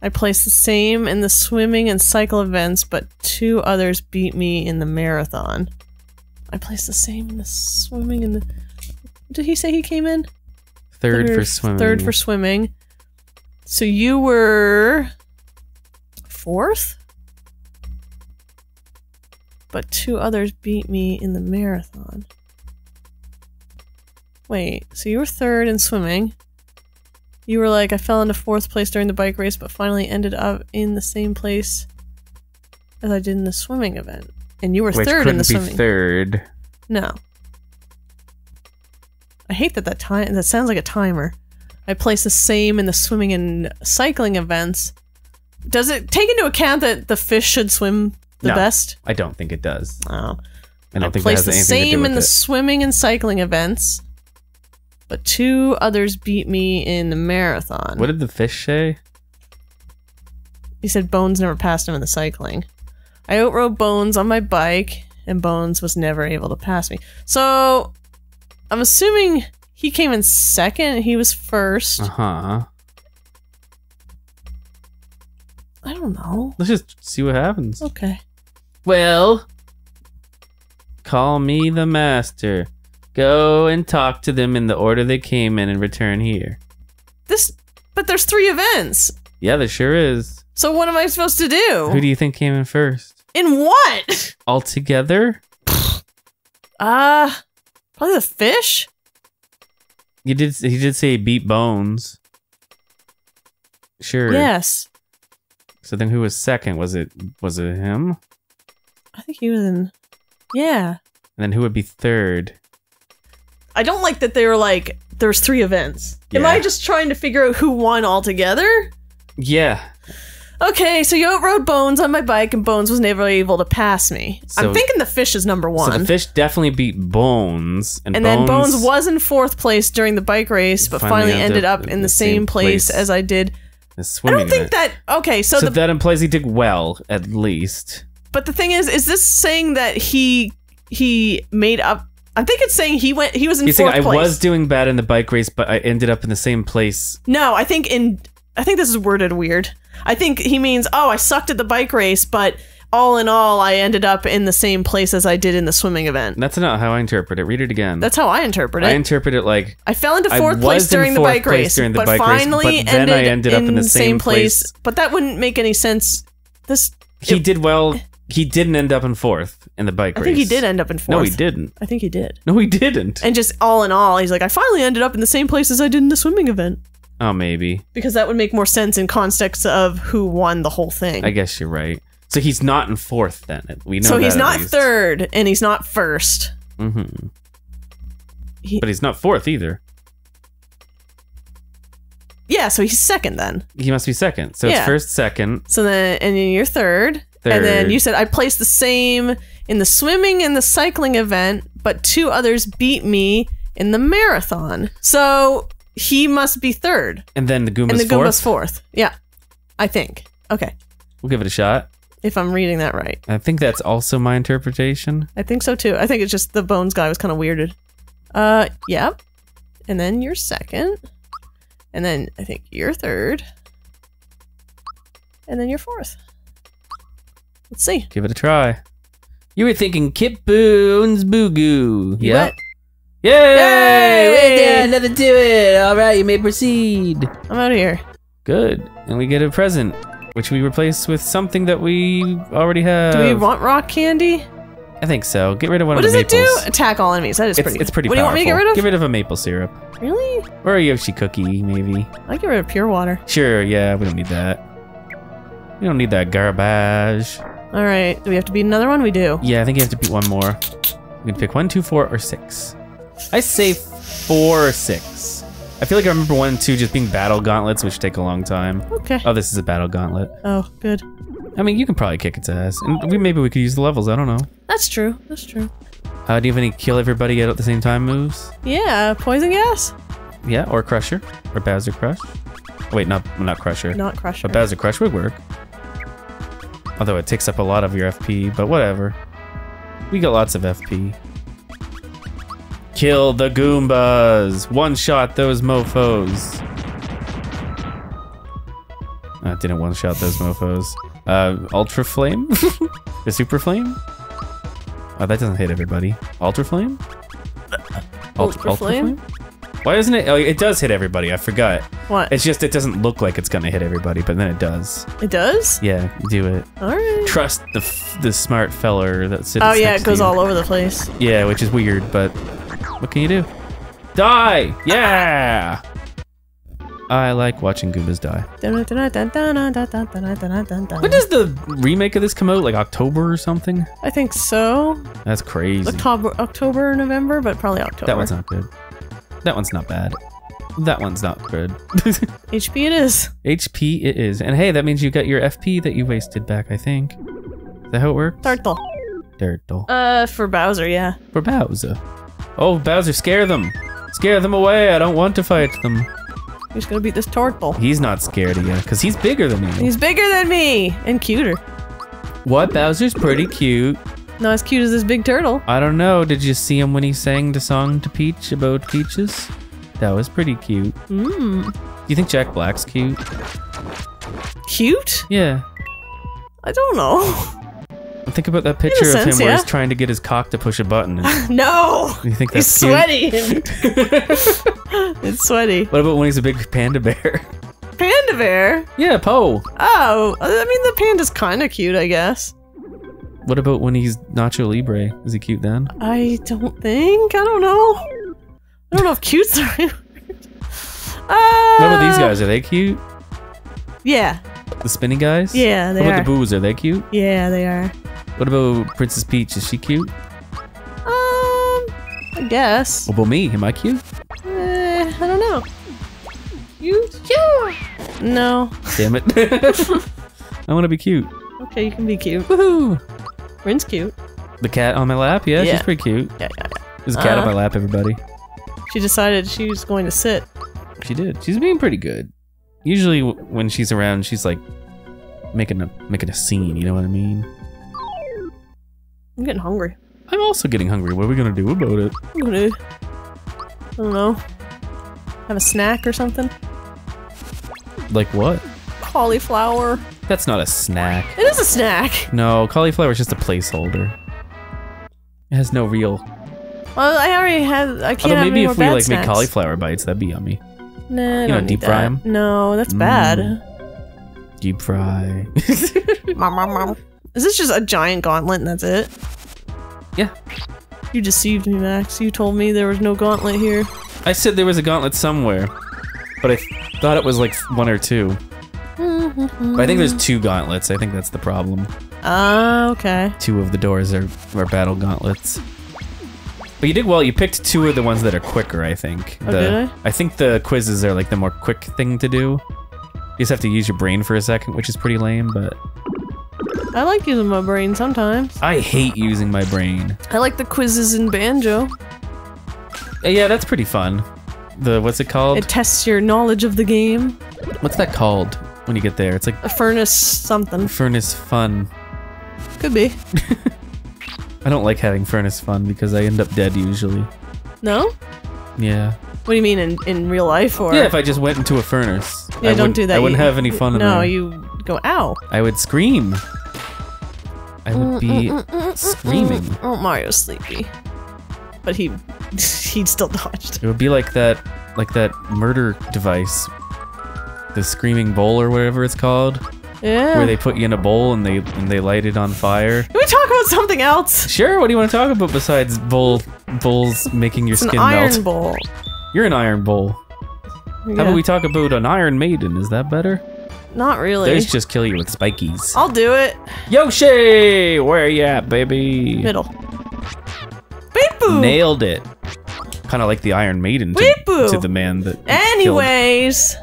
I placed the same in the swimming and cycle events, but two others beat me in the marathon. I placed the same in the swimming and the. Did he say he came in? Third, for swimming. Third for swimming. So you were fourth? But two others beat me in the marathon. Wait, so you were third in swimming. You were like, I fell into fourth place during the bike race, but finally ended up in the same place as I did in the swimming event. And you were which third in the be swimming. third. No. I hate that that time that sounds like a timer. I place the same in the swimming and cycling events. Does it take into account that the fish should swim the No. best? I don't think it does. Oh. I don't think that place the same in the it. swimming and cycling events, but two others beat me in the marathon. What did the fish say? He said Bones never passed him in the cycling. I outrode Bones on my bike, and Bones was never able to pass me. So, I'm assuming he came in second. He was first. Uh huh. I don't know. Let's just see what happens. Okay. Well, call me the master. Go and talk to them in the order they came in and return here. This, but there's three events. Yeah, there sure is. So what am I supposed to do? Who do you think came in first? in what? All together? Uh, probably the fish. He did. He did say beat bones. Sure. Yes, So then, who was second? Was it was it him? I think he was in. Yeah, And then who would be third? I don't like that they were like there's three events. Am I just trying to figure out who won altogether? Yeah. Okay, so you outrode Bones on my bike, and Bones was never able to pass me. So- I'm thinking the fish is number So one. the fish definitely beat Bones, and, and then Bones was in fourth place during the bike race, but Finally finally, ended up in the same place, place. as I did. I don't think that. Okay, so, So the that implies he did well, at least. but the thing is, is this saying that he he made up? I think it's saying he went. He was in He's saying fourth I place. was doing bad in the bike race, but I ended up in the same place. No, I think in I think this is worded weird. I think he means, oh, I sucked at the bike race, but all in all, I ended up in the same place as I did in the swimming event. That's not how I interpret it. Read it again. That's how I interpret it. I interpret it like I fell into fourth place during the bike race, during the but bike race, finally but then I ended, ended up in the same place. place. But that wouldn't make any sense. This he did well. He didn't end up in fourth in the bike I race. I think he did end up in fourth. No, he didn't. I think he did. No, he didn't. And just all in all, he's like, I finally ended up in the same place as I did in the swimming event. Oh, maybe. Because that would make more sense in context of who won the whole thing. I guess you're right. So he's not in fourth then. We know so he's not least. third and he's not first. Mhm. He- But he's not fourth either. Yeah, so he's second then. He must be second. So it's first, second. So then, and then you're third. And then you said I placed the same in the swimming and the cycling event, but two others beat me in the marathon. So he must be third, And then the Goomba's and the fourth. Goomba's fourth. Yeah, I think. Okay. We'll give it a shot. If I'm reading that right. I think that's also my interpretation. I think so too. I think it's just the bones guy was kind of weirded. Uh, yep. And then you're second. And then I think you're third. And then you're fourth. Let's see. Give it a try. You were thinking Kip Boone's Boogoo. You Yeah. Yay! Yay! Nothing to it. All right, you may proceed. I'm out of here. Good. And we get a present, which we replace with something that we already have. Do we want rock candy? I think so. Get rid of one What of does it do? Attack all enemies. That is It's, pretty. it's pretty What do you want me to get rid of? Get rid of a maple syrup. really? Or a Yoshi cookie, maybe. I get rid of pure water. Sure, yeah, we don't need that. We don't need that garbage. All right. Do we have to beat another one? We do. Yeah, I think you have to beat one more. You can pick one, two, four, or six. I say four or six. I feel like I remember one and two just being battle gauntlets, which take a long time. Okay. Oh, this is a battle gauntlet. Oh, good. I mean, you can probably kick its ass. And we, maybe we could use the levels, I don't know. That's true. That's true. Uh, do you have any kill everybody at the same time moves? Yeah. Poison gas. Yeah, or Crusher, or Bowser Crush. Wait, not not Crusher. Not crusher. But Bowser Crush would work. Although it takes up a lot of your FP, but whatever. We got lots of FP. Kill the Goombas! One shot those mofos! I didn't one shot those mofos. Uh, Ultra Flame? the Super Flame? Oh, that doesn't hit everybody. Ultra Flame? Ultra Flame? Why doesn't it? Oh, it does hit everybody. I forgot. What? It's just it doesn't look like it's gonna hit everybody, but then it does. it does. Yeah, do it. All right. Trust the f- the smart feller that sits. Oh yeah, it goes all over the place. Yeah, which is weird, but what can you do? Die! Yeah. I like watching Goombas die. When does the remake of this come out? Like October or something? I think so. That's crazy. October, October, or November, but probably October. That one's not good. That one's not bad. That one's not good. HP. It is. HP it is. And hey, that means you got your FP that you wasted back, I think. Is that how it works? Turtle. Turtle. Uh, for Bowser, yeah. For Bowser. Oh, Bowser, scare them. Scare them away. I don't want to fight them. Who's gonna beat this turtle? He's not scared of you because he's bigger than you. He's bigger than me and cuter. What? Bowser's pretty cute. Not as cute as this big turtle. I don't know. Did you see him when he sang the song to Peach about peaches? That was pretty cute. Mmm. Do you think Jack Black's cute? Cute? Yeah. I don't know. Think about that picture of sense, him where he's trying to get his cock to push a button. no. You think He's that's cute? sweaty. it's sweaty. What about when he's a big panda bear? Panda bear. yeah, Po. Oh, I mean the panda's kind of cute, I guess. What about when he's Nacho Libre? Is he cute then? I don't think. I don't know. I don't know if cute's the right word. Uh, What about these guys? Are they cute? Yeah. The spinning guys? Yeah, they What about are. the boos? Are they cute? Yeah, they are. What about Princess Peach? Is she cute? Um, I guess. What about me? Am I cute? Eh, I don't know. You? Yeah. No. Damn it. I want to be cute. Okay, you can be cute. Woohoo! Rin's cute. The cat on my lap? Yeah, Yeah. she's pretty cute. Yeah, yeah, yeah. There's a cat on Uh. my lap, everybody. She decided she was going to sit. She did. She's being pretty good. Usually, when she's around, she's like making a making a scene. You know what I mean? I'm getting hungry. I'm also getting hungry. What are we gonna do about it? I'm gonna. I don't know. Have a snack or something. Like what? Cauliflower. That's not a snack. It is a snack. No, cauliflower is just a placeholder. It has no real. Well, I already have. I can't Although maybe any if we bad like make cauliflower bites, that'd be yummy. Nah, I know, don't deep need fry them. No, that's Mm. bad. Deep fry. Nom, nom, nom. Is this just a giant gauntlet and that's it? yeah. You deceived me, Max. You told me there was no gauntlet here. I said there was a gauntlet somewhere, but I th- thought it was like one or two. But I think there's two gauntlets. I think that's the problem. Ah, okay. Two of the doors are, are battle gauntlets. But you did well. You picked two of the ones that are quicker. I think. Oh, the, did I? think the quizzes are like the more quick thing to do. You just have to use your brain for a second, which is pretty lame. But I like using my brain sometimes. I hate using my brain. I like the quizzes in Banjo. Uh, Yeah, that's pretty fun. The what's it called? It tests your knowledge of the game. what's that called when you get there? It's like A furnace something. furnace fun. Could be. I don't like having furnace fun because I end up dead usually. No? Yeah. What do you mean in, in real life or? Yeah, if I just went into a furnace. Yeah, I don't do that. I wouldn't You- have any fun in No, there. Go ow. I would scream. I would mm, be Mm, mm, mm screaming. Oh, Mario's sleepy. But he he'd still dodged. It would be like that, like that murder device, the screaming bowl or whatever it's called, Yeah. where they put you in a bowl and they and they light it on fire. Can we talk about something else? Sure. What do you want to talk about besides bowl bowls making your It's an skin iron melt? bowl. You're an iron bowl. How about we talk about an Iron Maiden? Is that better? Not really. Those just kill you with spikies. I'll do it. Yoshi, where you at, baby? Middle. Beep boo. Nailed it. Kind of like the Iron Maiden to, to the man that. killed- Anyways,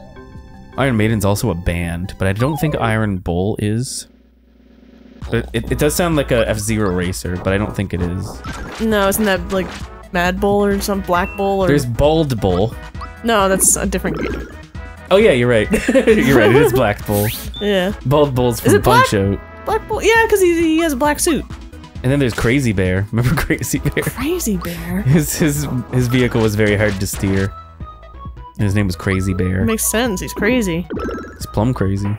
Iron Maiden's also a band, but I don't think Iron Bull is. But it, it does sound like a F Zero racer, but I don't think it is. no, isn't that like Mad Bull or some Black Bull or? There's Bald Bull. no, that's a different game. Oh yeah, you're right. you're right. It is Black Bull. Yeah, Bald Bull's from it black? Punch Out. Black Bull. Yeah, because he, he has a black suit. And then there's Crazy Bear. Remember Crazy Bear? Crazy bear. His his his vehicle was very hard to steer. And his name was Crazy Bear. Makes sense. He's crazy. It's plum crazy.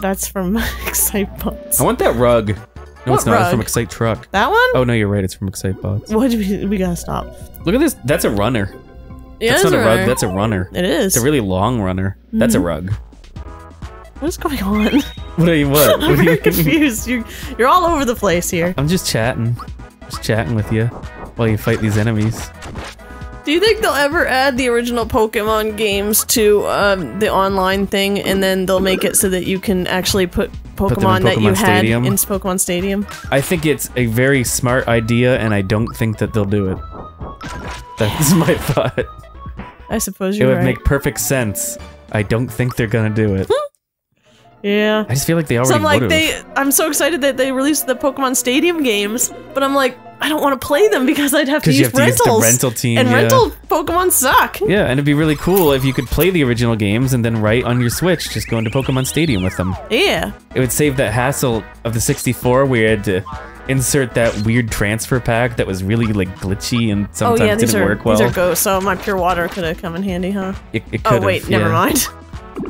That's from Excitebots. I want that rug. No, What it's not. It's from rug? Excite Truck. That one? Oh no, you're right. It's from Excite Bots. What do we? We gotta stop. Look at this. That's a runner. That's not a rug. That's a runner. It is. It's a really long runner. That's a Mm-hmm. rug. what is going on? What are you? What? what I'm are very confused. You're you're all over the place here. I'm just chatting. Just chatting with you while you fight these enemies. Do you think they'll ever add the original Pokemon games to um, the online thing, and then they'll make it so that you can actually put Pokemon, in that you Pokemon had in Pokemon Stadium? I think it's a very smart idea, and I don't think that they'll do it. That's my thought. I suppose It you're would right. make perfect sense. I don't think they're gonna do it. yeah. I just feel like they already So I'm like would've. they. I'm so excited that they released the Pokemon Stadium games, but I'm like, I don't want to play them because I'd have to use you have to use the rental team, and yeah. rental Pokemon suck. Yeah, and it'd be really cool if you could play the original games and then right on your Switch, just go into Pokemon Stadium with them. Yeah. It would save that hassle of the 64 where you had to insert that weird transfer pack that was really like glitchy and Oh sometimes yeah, these didn't are work well. these are ghosts. So my pure water could have come in handy, huh? It, it Oh wait, never mind.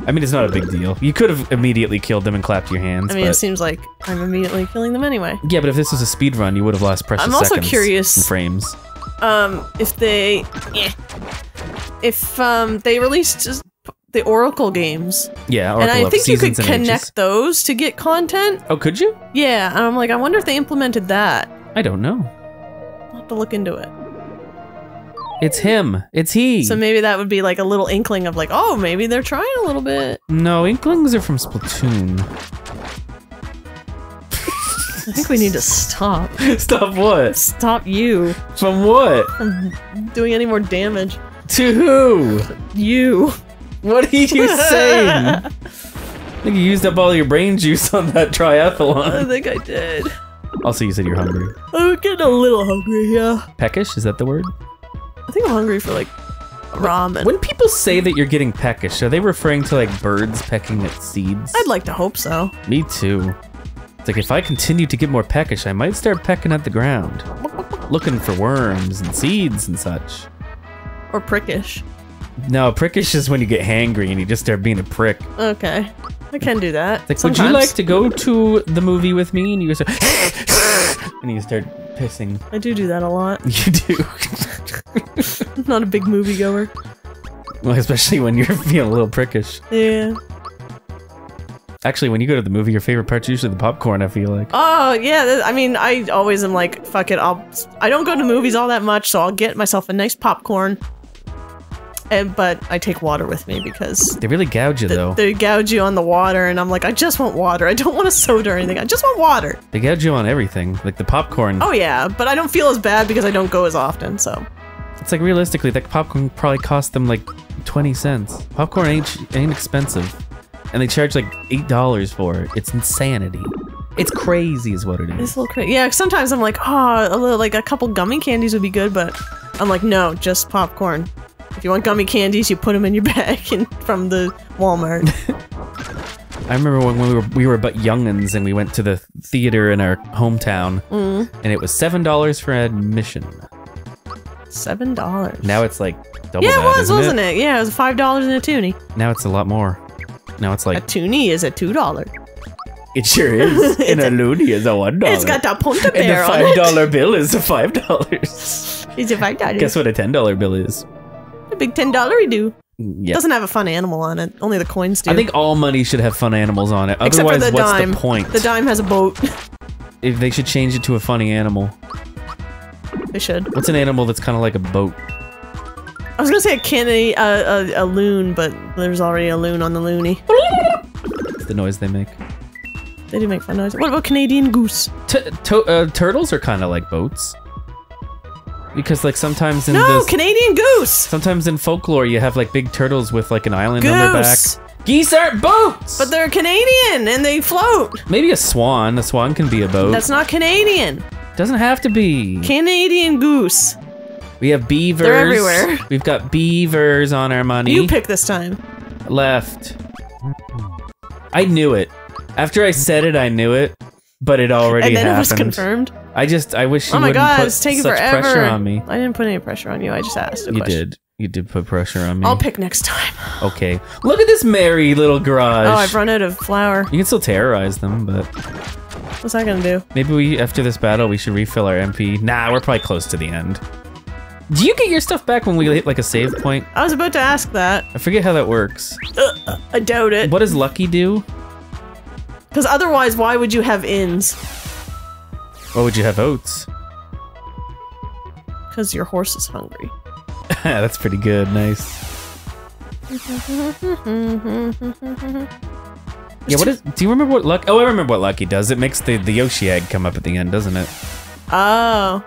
I mean, it's not a big deal. You could have immediately killed them and clapped your hands. I mean, it seems like I'm immediately killing them anyway. yeah, but if this was a speed run, you would have lost precious I'm also seconds curious- and frames. um if they eh, if um they released just the Oracle games Yeah, and I think you could connect Ages. those to get content. Oh, could you? Yeah, and I'm like I wonder if they implemented that. I don't know. I'll have to look into it. It's him. It's he. So maybe that would be like a little inkling of like, oh, maybe they're trying a little bit. no, Inklings are from Splatoon. I think we need to stop. Stop what? Stop you From what? from doing any more damage. To who? You. What are you saying? I think you used up all your brain juice on that triathlon. I think I did. Also, you said you're hungry. I'm getting a little hungry, yeah. Peckish? Is that the word? I think I'm hungry for like ramen. When people say that you're getting peckish, are they referring to like birds pecking at seeds? I'd like to hope so. Me too. It's like if I continue to get more peckish, I might start pecking at the ground, looking for worms and seeds and such. Or prickish. No, prickish is when you get hangry and you just start being a prick. Okay. I can do that. Like, would you like to go to the movie with me? And you go, and you start pissing. I do do that a lot. You do. I'm not a big movie goer. well, especially when you're feeling a little prickish. Yeah. Actually, when you go to the movie, your favorite part's usually the popcorn. I feel like. Oh yeah. I mean, I always am like, fuck it. I'll. I don't go to movies all that much, so I'll get myself a nice popcorn. And but I take water with me because They really gouge you though. they gouge you on the water, and I'm like, I just want water. I don't want a soda or anything. I just want water. They gouge you on everything. Like the popcorn. Oh yeah, but I don't feel as bad because I don't go as often. So It's like realistically, that popcorn probably cost them like twenty cents. Popcorn ain't ain't expensive, and they charge like eight dollars for it. It's insanity. It's crazy, is what it it's a little crazy. Yeah, sometimes I'm like, oh, a little, like a couple gummy candies would be good, but I'm like, no, just popcorn. If you want gummy candies, you put them in your bag from the Walmart. I remember when we were we were but youngins and we went to the theater in our hometown, mm. and it was seven dollars for admission. Seven dollars. Now it's like double yeah, that, it was, isn't wasn't it? Yeah, it was five dollars in a toonie. Now it's a lot more. Now it's like A toonie is a two dollar. it sure is. and a loonie is a one dollar. It's got the Punta and a five dollar bill is a five dollars. It's a five dollars. Guess what a ten dollar bill is? Big ten dollar do. Yeah. Doesn't have a fun animal on it. Only the coins do. I think all money should have fun animals on it. Except for Otherwise, the what's dime. the point? The dime has a boat. if they should change it to a funny animal. they should. What's an animal that's kind of like a boat? I was gonna say a canny, uh, a, a loon, but there's already a loon on the loonie. It's the noise they make. They do make fun noise. What about Canadian goose? T- to- uh, turtles are kind of like boats. Because like sometimes in No, this, Canadian goose. sometimes in folklore you have like big turtles with like an island on their back. Geese aren't boats. But they're Canadian and they float. maybe a swan. A swan can be a boat. That's not Canadian. Doesn't have to be. Canadian goose. We have beavers. They're everywhere. We've got beavers on our money. You pick this time. left. I knew it. After I said it, I knew it, but it already happened. and then happened. it was confirmed. I just, I wish oh you Oh my wouldn't god, put it's taking such forever. pressure on me. I didn't put any pressure on you. I just asked a You question. did. You did put pressure on me. I'll pick next time. okay. Look at this merry little garage. Oh, I've run out of flour. You can still terrorize them, but What's that gonna do? maybe we, after this battle, we should refill our MP. Nah, we're probably close to the end. Do you get your stuff back when we hit like a save point? I was about to ask that. I forget how that works. Uh, uh, I doubt it. What does Lucky do? Because otherwise, why would you have inns? What would you have oats? Because your horse is hungry. That's pretty good. Nice. Yeah, what is? Do you remember what Lucky? Oh, I remember what Lucky does. It makes the the Yoshi egg come up at the end, doesn't it? Oh,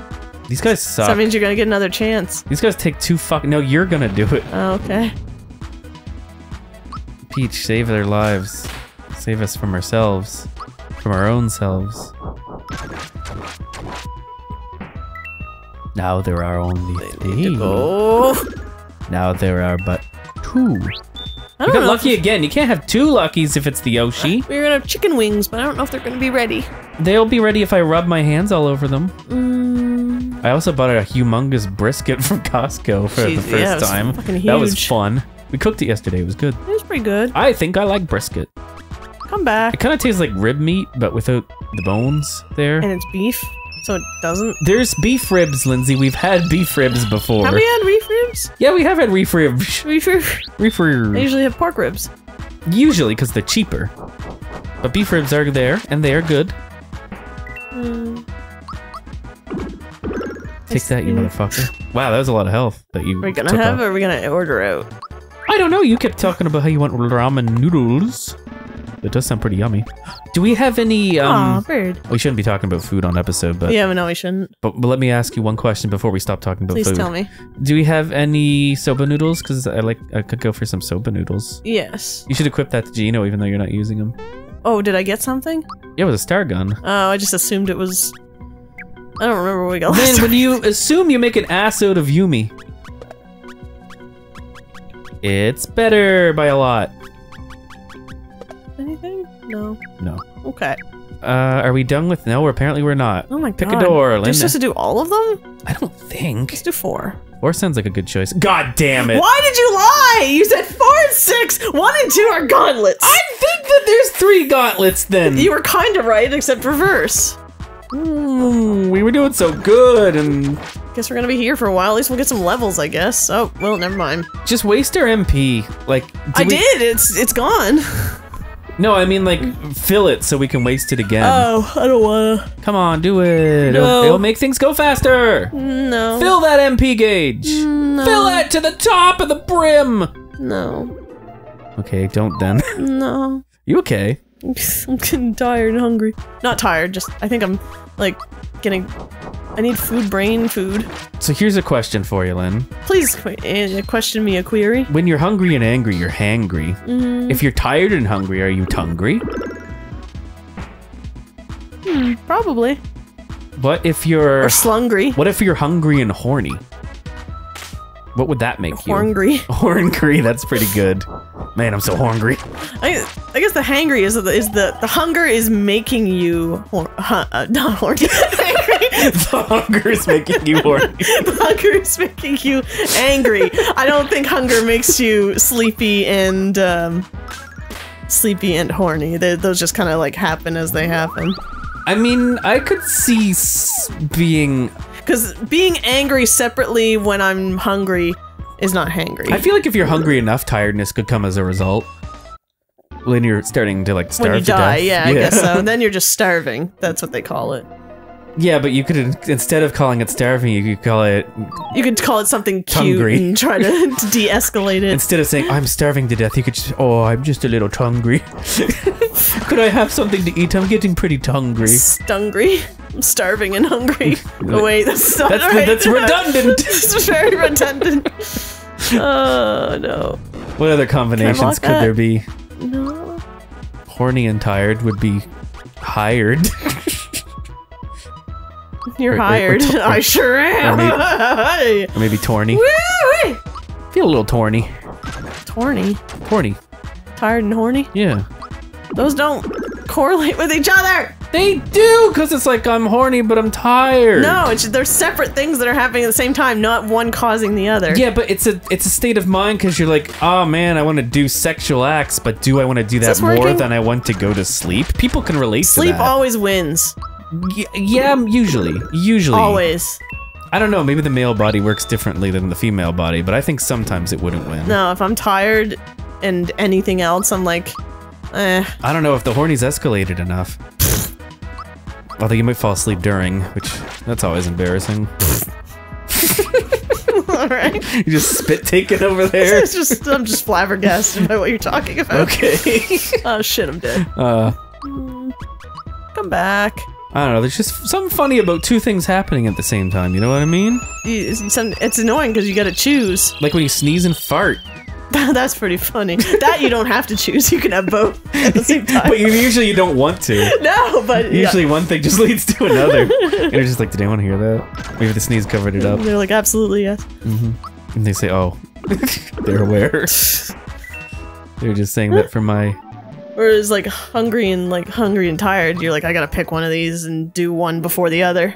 These guys so suck. that means you're gonna get another chance. These guys take two fucking. No, you're gonna do it. Oh, okay. Peach, save their lives. Save us from ourselves, from our own selves. Now there are only three. Oh, Now there are but two. I You got lucky again. You can't have two luckies if it's the Yoshi. We're gonna have chicken wings, but I don't know if they're gonna be ready. They'll be ready if I rub my hands all over them. Mm, I also bought a humongous brisket from Costco for the first yeah, time. That was fun. We cooked it yesterday. It was good. it was pretty good. I think I like brisket. Come back. It kind of tastes like rib meat, but without the bones there. And it's beef, so it doesn't. There's beef ribs, Lindsay. We've had beef ribs before. Have we had reef ribs? yeah, we have had reef ribs. Reef ribs. Reef I ribs. usually have pork ribs. Usually, because they're cheaper. But beef ribs are there, and they are good. Mm, Take that, you Mm. motherfucker. Wow, that was a lot of health that you Are we gonna have, off. or are we gonna order out? I don't know. You kept talking about how you want ramen noodles. That does sound pretty yummy. Do we have any? Aw, Um, bird. we shouldn't be talking about food on episode, but, Yeah, but no, we shouldn't. but but let me ask you one question before we stop talking about food. Please food. tell me. Do we have any soba noodles? Because I like I could go for some soba noodles. Yes. You should equip that to Geno, even though you're not using them. Oh, did I get something? Yeah, it was a star gun. Oh, I just assumed it was. I don't remember what we got last Then time. when you assume you make an ass out of Yumi, it's better by a lot. Anything? No. No. Okay. Uh, are we done with? No, apparently we're not. Oh my Pick god. a door, You're Linda. supposed to do all of them? I don't think. Let's do four. Four sounds like a good choice. God damn it! Why did you lie? You said four and six. One and two are gauntlets. I think that there's three gauntlets then. You were kind of right, except reverse. Mm, we were doing so good, and I Guess we're gonna be here for a while. At least we'll get some levels, I guess. Oh, well, never mind. just waste our MP. Like I we- did. It's it's gone. No, I mean like fill it so we can waste it again. Oh, I don't wanna. Come on, do it. It'll, No. it'll make things go faster. No. Fill that MP gauge. No. Fill it to the top of the brim. No. Okay, don't then. No. you okay? I'm getting tired and hungry. Not tired, just I think I'm like getting. I need food, brain food. So here's a question for you, Lin. Please qu- eh, question me a query. When you're hungry and angry, you're hangry. Mm, If you're tired and hungry, are you hungry? probably. What if you're Or slungry. What if you're hungry and horny? What would that make you? Horngry. Horngry, that's pretty good. Man, I'm so hungry. I, I guess the hangry is the is the the hunger is making you hor- uh, not horny. the hunger is making you horny. the hunger is making you angry. I don't think hunger makes you sleepy and um, sleepy and horny. They, those just kind of like happen as they happen. I mean, I could see s- being. Because being angry separately when I'm hungry is not hangry. I feel like if you're hungry enough, tiredness could come as a result. When you're starting to like starve when you to die, death. yeah, I guess so. And then you're just starving. That's what they call it. Yeah, but you could instead of calling it starving, you could call it You could call it something cute Hungry. and try to, to de-escalate it. instead of saying I'm starving to death, you could just oh I'm just a little hungry. could I have something to eat? I'm getting pretty hungry. Stungry. I'm starving and hungry. Oh, wait, that's not That's right. that's redundant. it's very redundant. Oh no. what other combinations could that? there uh, be? No. Horny and tired would be hired. You're Or- or- or hired. I sure am. Or maybe torny. Woo-wee. Feel a little torny. Torny? Torny. Tired and horny? Yeah. Those don't correlate with each other. They do, because it's like I'm horny, but I'm tired. No, it's they're separate things that are happening at the same time, not one causing the other. Yeah, but it's a it's a state of mind because you're like, oh man, I want to do sexual acts, but do I want to do that more working? than I want to go to sleep? People can relate Sleep to that. always wins. Y- yeah, usually, usually. Always. I don't know. Maybe the male body works differently than the female body, but I think sometimes it wouldn't win. No, if I'm tired and anything else, I'm like, eh. I don't know if the horny's escalated enough. Although you might fall asleep during, which that's always embarrassing. All right. You just spit taking over there. It's just I'm just flabbergasted by what you're talking about. Okay. Oh shit, I'm dead. uh, Come back. I don't know. There's just something funny about two things happening at the same time. You know what I mean? It's, some- it's annoying because you got to choose. Like when you sneeze and fart. That's pretty funny. That you don't have to choose. You can have both at the same time. But you usually you don't want to. no, but yeah. Usually one thing just leads to another. and you're just like, did anyone hear that? Maybe the sneeze covered it up. they're like absolutely yes. Mm-hmm. And they say, oh, they're aware. they're just saying that for my. Whereas like hungry and like hungry and tired, you're like I gotta pick one of these and do one before the other.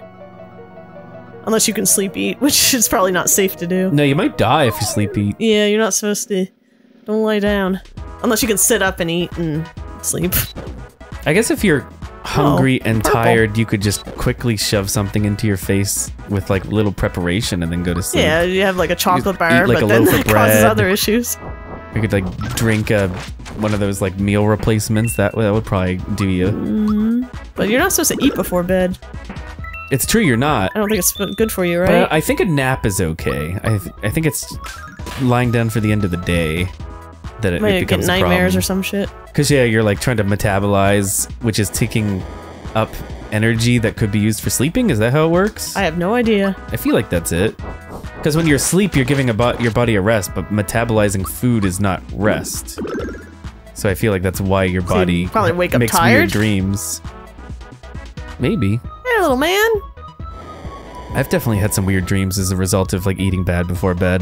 Unless you can sleep eat, which is probably not safe to do. No, you might die if you sleep eat. Yeah, you're not supposed to. Don't lie down. Unless you can sit up and eat and sleep. I guess if you're hungry oh, and purple. tired, you could just quickly shove something into your face with like little preparation and then go to sleep. Yeah, you have like a chocolate eat, bar, like, but then that of causes other issues. You could like drink a one of those like meal replacements. That that would probably do you. Mm-hmm. But you're not supposed to eat before bed. It's true, you're not. I don't think it's good for you, right? I, I think a nap is okay. I th- I think it's lying down for the end of the day that it, Might it get becomes nightmares or or some shit. Because yeah, you're like trying to metabolize, which is taking up energy that could be used for sleeping. Is that how it works? I have no idea. I feel like that's it. Because when you're asleep, you're giving a bo- your body a rest, but metabolizing food is not rest. So I feel like that's why your you body probably wake up makes tired? weird dreams. Maybe. Hey, little man. I've definitely had some weird dreams as a result of like eating bad before bed.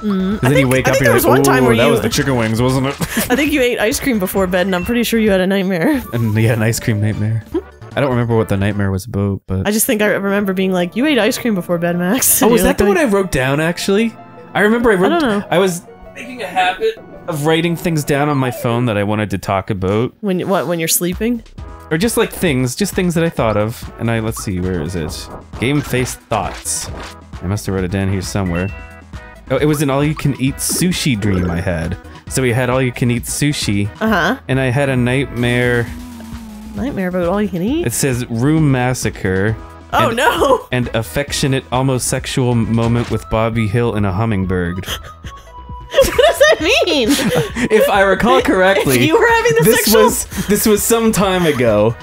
Mm, then think- you wake I up and you're like, one time "Ooh, where that you- was the chicken wings, wasn't it? I think you ate ice cream before bed, and I'm pretty sure you had a nightmare. and yeah, an ice cream nightmare. I don't remember what the nightmare was about, but I just think I remember being like, "You ate ice cream before bed, Max." oh, was that the one I wrote down? Actually, I remember I wrote. I don't know. I was making a habit of writing things down on my phone that I wanted to talk about, When you- what? When you're sleeping? or just like things, just things that I thought of. And I let's see, where is it? Game face thoughts. I must have wrote it down here somewhere. Oh, it was an all-you-can-eat sushi dream I had. So we had all-you-can-eat sushi, Uh huh. and I had a nightmare. Nightmare about all you can eat. It says room massacre. oh and- no! and affectionate, almost sexual moment with Bobby Hill and a hummingbird. what does that mean? if I recall correctly, you were having the this sexual- was this was some time ago.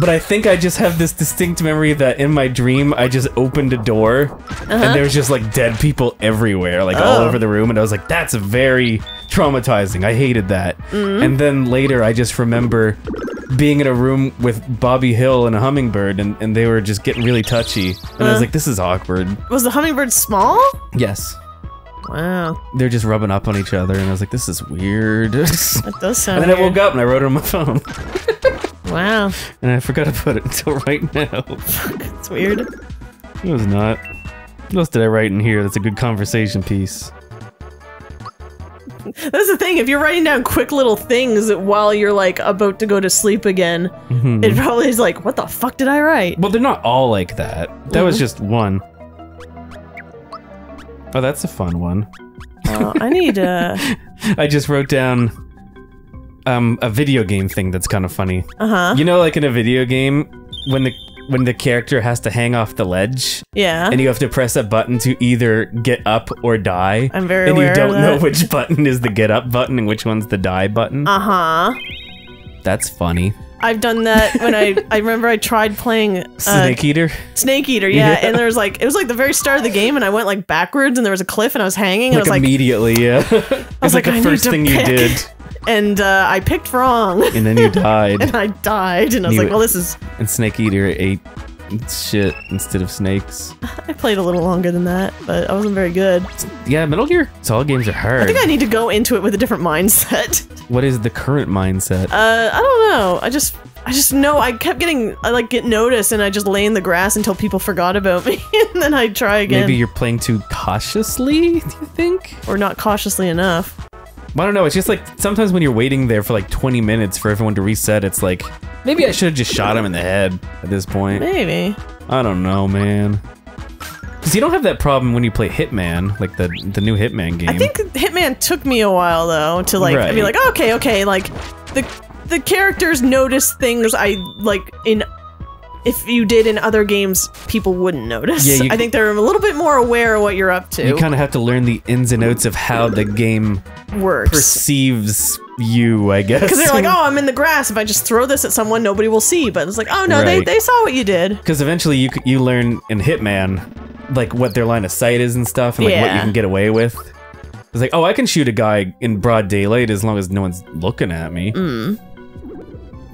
But I think I just have this distinct memory that in my dream I just opened a door and there was just like dead people everywhere, like all Uh-huh. Oh. over the room, and I was like, "That's very traumatizing." I hated that. Mm-hmm. And then later, I just remember being in a room with Bobby Hill and a hummingbird, and, and they were just getting really touchy, and I was Uh. like, "This is awkward." Was the hummingbird small? Yes. Wow, They're just rubbing up on each other, and I was like, this is weird. and that does sound. then I woke up and I wrote it on my phone, Wow, and I forgot to put it until right now. it's weird. It was not. What else did I write in here that's a good conversation piece? That's the thing. If you're writing down quick little things while you're like about to go to sleep again, Mhm. it probably is like, what the fuck did I write? Well, they're not all like that. That was just one. Oh, that's a fun one. Uh, I need uh, I just wrote down um, a video game thing that's kind of funny. uh huh, You know, like in a video game, when the when the character has to hang off the ledge, yeah. and you have to press a button to either get up or die. I'm very and you don't know which button is the get up button and which one's the die button. Uh huh. That's funny. I've done that when I I remember I tried playing uh, Snake Eater. Snake Eater, yeah, Yeah. and there was like it was like the very start of the game, and I went like backwards, and there was a cliff, and I was hanging, and I was like, immediately, yeah. it was like, like, I the need first thing you did, and uh, I picked wrong, and then you died. and I died, and I was You- like, well, this is. and Snake Eater ate shit instead of snakes. I played a little longer than that, but I wasn't very good. Yeah, Metal Gear Solid games are hard. I think I need to go into it with a different mindset. what is the current mindset? Uh, I don't know. I just. I just know I kept getting I like get noticed and I just lay in the grass until people forgot about me and then I'd try again Maybe you're playing too cautiously, do you think? or not cautiously enough. I don't know. It's just like sometimes when you're waiting there for like 20 minutes for everyone to reset, it's like maybe I should have just shot him in the head at this point. Maybe. I don't know, man. Because you don't have that problem when you play Hitman, like the the new Hitman game. I think Hitman took me a while though to like be Right. like, okay, okay, like the the characters notice things I like in if you did in other games, people wouldn't notice. Yeah, you- I think they're a little bit more aware of what you're up to. you kind of have to learn the ins and outs of how the game works. perceives you, I guess. Because they're like, oh, I'm in the grass. If I just throw this at someone, nobody will see. But it's like, oh no, they, Right. they saw what you did. Because eventually you you learn in Hitman, like what their line of sight is and stuff, and like what you can get away with. It's like, oh, I can shoot a guy in broad daylight as long as no one's looking at me. Mm.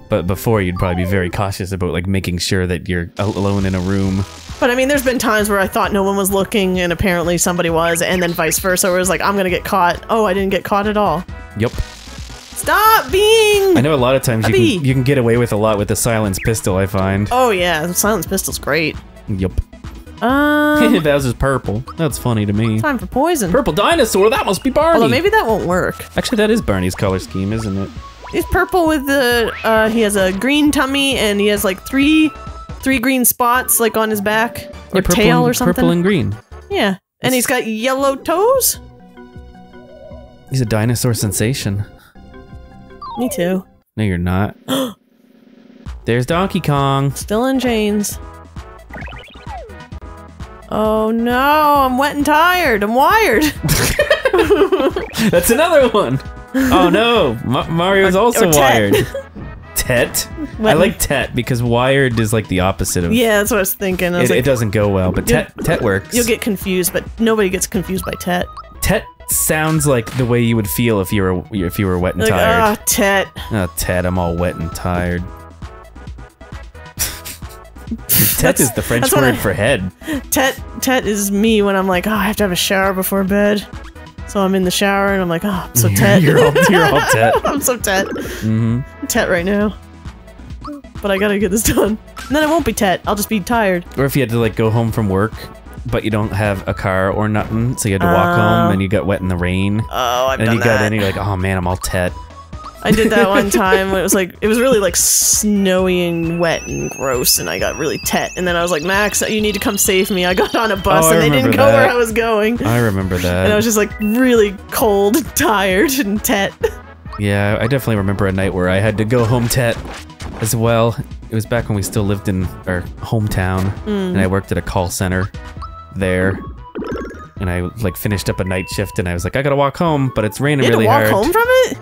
But before, you'd probably be very cautious about like making sure that you're alone in a room. But I mean, there's been times where I thought no one was looking, and apparently somebody was, and then vice versa, where it was like, I'm gonna get caught. Oh, I didn't get caught at all. Yep. Stop being. I know a lot of times you can, you can get away with a lot with the silence pistol. I find. Oh yeah, the silence pistol's great. Yep. Um, that was purple. That's funny to me. time for poison. Purple dinosaur. That must be Barney. Although maybe that won't work. Actually, that is Barney's color scheme, isn't it? He's purple with the. Uh, he has a green tummy, and he has like three, three green spots like on his back or Yeah, tail and, or something. Purple and green. yeah, and he's got yellow toes. He's a dinosaur sensation. Me too. No, you're not. There's Donkey Kong. Still in chains. Oh no, I'm wet and tired. I'm wired. That's another one. Oh no, Ma- Mario's also or wired. Tet. I like Tet because wired is like the opposite of. yeah, that's what I was thinking. I was It, like, it doesn't go well, but Tet Tet works. you'll get confused, but nobody gets confused by Tet. Tet sounds like the way you would feel if you were if you were wet and Like, tired. ah, Tet. Oh, Tet, I'm all wet and tired. Tet is the French word I- for head. Tet Tet is me when I'm like, oh, I have to have a shower before bed. So I'm in the shower and I'm like, oh, I'm so Tet. You're all, you're all Tet. I'm so Tet. hmm Tet right now. But I gotta get this done. And then it won't be Tet. I'll just be tired. Or if you had to like go home from work, but you don't have a car or nothing, so you had to walk Oh. home and you got wet in the rain. Oh, I've and done you got that. in, and you're like, oh man, I'm all Tet. I did that one time when it was like it was really like snowy and wet and gross, and I got really tet. And then I was like, Max, you need to come save me. I got on a bus Oh, and they didn't remember go where. I was going, I remember that. and I was just like really cold, and tired, and tet. Yeah, I definitely remember a night where I had to go home tet as well. It was back when we still lived in our hometown, Mm. and I worked at a call center there. And I like finished up a night shift, and I was like, I gotta walk home, but it's raining You had really to walk hard. home from it.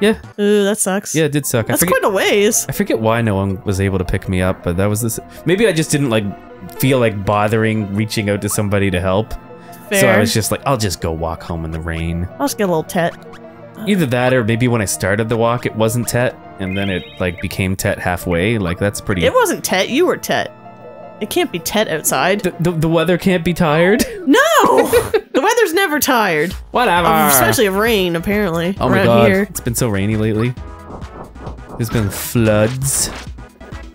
Yeah, Ooh, that sucks. yeah, it did suck. that's I forget, quite a ways. I forget why no one was able to pick me up, but that was this. Maybe I just didn't like feel like bothering reaching out to somebody to help. Fair. So I was just like, I'll just go walk home in the rain. I'll just get a little tet. Either that or maybe when I started the walk, it wasn't Tet, and then it like became Tet halfway. Like that's pretty. It wasn't tet. You were tet. It can't be tet outside. the, the, the weather can't be tired. No, the weather's never tired. Whatever. Um, especially of rain, apparently. oh my around god, here. it's been so rainy lately. There's been floods.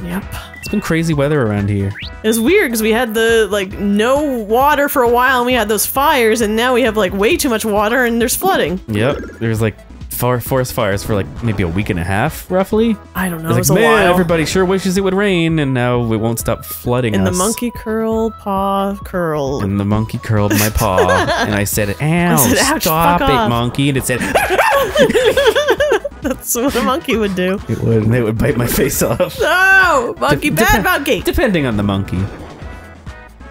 Yep. It's been crazy weather around here. It's weird because we had the like no water for a while and we had those fires and now we have like way too much water and there's flooding. Yep, there's like far forest fires for like maybe a week and a half, roughly. I don't know. It's It was like, a man, while. everybody sure wishes it would rain, and now it won't stop flooding and us. the monkey curled paw curled. And the monkey curled my paw, and I said, "Ow, said, "Ouch, stop it, off." monkey!" And it said, That's what a monkey would do. "It would," and it would bite my face off. No, monkey, Dep- bad depen- monkey. Depending on the monkey.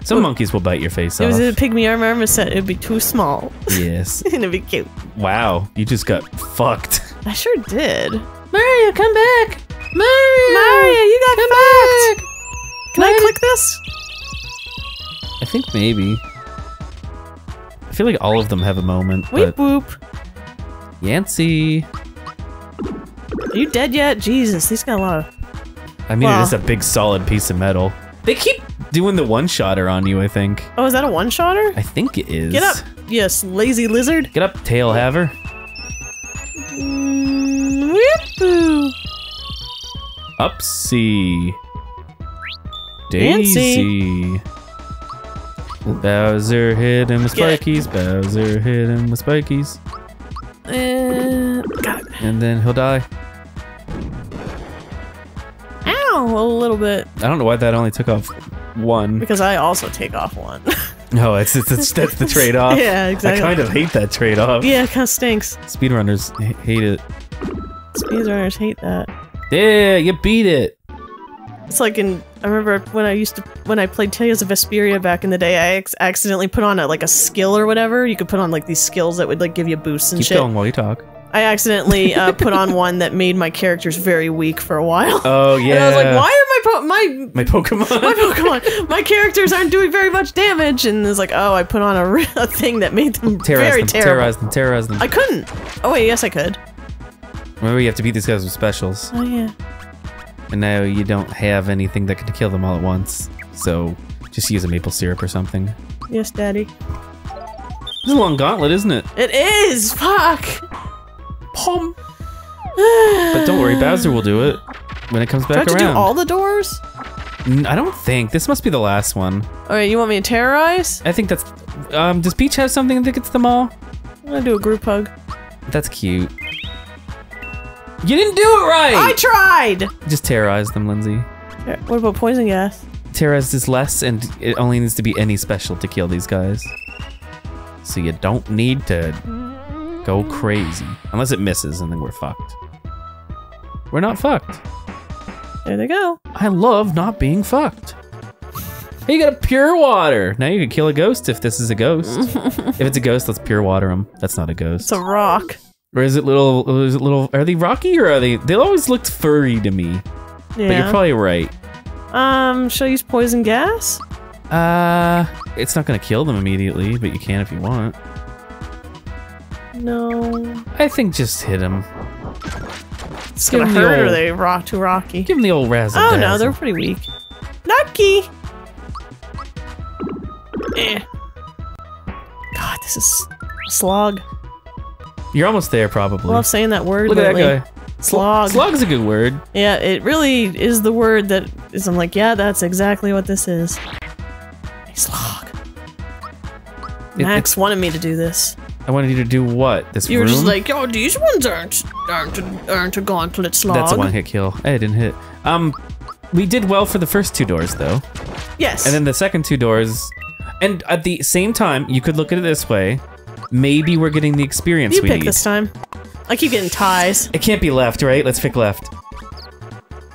Some Well, monkeys will bite your face It off. It was a pygmy armor armor set. It'd be too small yes. and it'd be cute. Wow, you just got fucked. I sure did. Mario, come back. Mario, Mario, you got fucked. Can I click this? I think maybe. I feel like all of them have a moment, Weep but whoop. Yancey. Are you dead yet? Jesus, he's got a lot of. I mean, Wow. it is a big solid piece of metal. They keep doing the one-shotter on you, I think. Oh, is that a one shotter? I think it is. Get up, yes, lazy lizard. Get up, tail haver. Mm. Upsy. Nancy. Daisy. Bowser hit him with Get spikies. Bowser hit him with spikies. Uh. And then he'll die. Ow, a little bit I don't know why that only took off one. because I also take off one. No, it's, it's, it's that's the trade-off. Yeah, exactly. I kind of hate that trade-off. yeah, it kind of stinks. Speedrunners h- hate it. Speedrunners hate that. Yeah, you beat it. It's like in I remember when I used to when I played Tales of Vesperia back in the day. I accidentally put on a like a skill or whatever. You could put on like these skills that would like give you boosts and Keep shit. going while you talk. I accidentally uh, put on one that made my characters very weak for a while. Oh yeah. And I was like, why are my po- my My Pokemon. my Pokemon my characters aren't doing very much damage? And it's like, oh, I put on a, re- a thing that made them terrorize very them. terrible. Terrorize them. Terrorize them. I couldn't. Oh wait, yes, I could. Remember, you have to beat these guys with specials, Oh yeah. and now you don't have anything that can kill them all at once. So just use a maple syrup or something. Yes, Daddy. It's a long gauntlet, isn't it? It is. Fuck. Pom. But don't worry, Bowser will do it when it comes Do I back have to around. do all the doors? N- I don't think this must be the last one. All right, you want me to terrorize? I think that's. Um, does Peach have something that gets them all? I'm gonna do a group hug. That's cute. You didn't do it right. I tried. Just terrorize them, Lindsay. What about poison gas? Terrorize is less, and it only needs to be any special to kill these guys. So you don't need to go crazy. Unless it misses, and then we're fucked. We're not fucked. There they go. I love not being fucked. Hey, you got a pure water. Now you can kill a ghost if this is a ghost. if it's a ghost, let's pure water them. That's not a ghost. It's a rock. or is it little? Is it little? Are they rocky or are they? They always looked furry to me. Yeah. But you're probably right. um, should I use poison gas? Uh, it's not gonna kill them immediately, but you can if you want. No. I think just hit them. It's Give gonna hurt or old- they rock too rocky. Give them the old razzle Oh no, they're pretty weak. Lucky. Eh. God, this is a slog. You're almost there, probably. I love saying that word Look at lately. that guy. Slog. Slog's a good word. Yeah, it really is the word that is. I'm like, yeah, that's exactly what this is. A slog. It- Max wanted me to do this. I wanted you to do what? This You were just like, oh, these ones aren't aren't a, aren't a gauntlet slog. That's a one-hit kill. Hey, I didn't hit. Um, we did well for the first two doors, though. Yes. And then the second two doors, and at the same time, you could look at it this way. Maybe we're getting the experience you we pick need. this time. I keep getting ties. It can't be left, right? Let's pick left.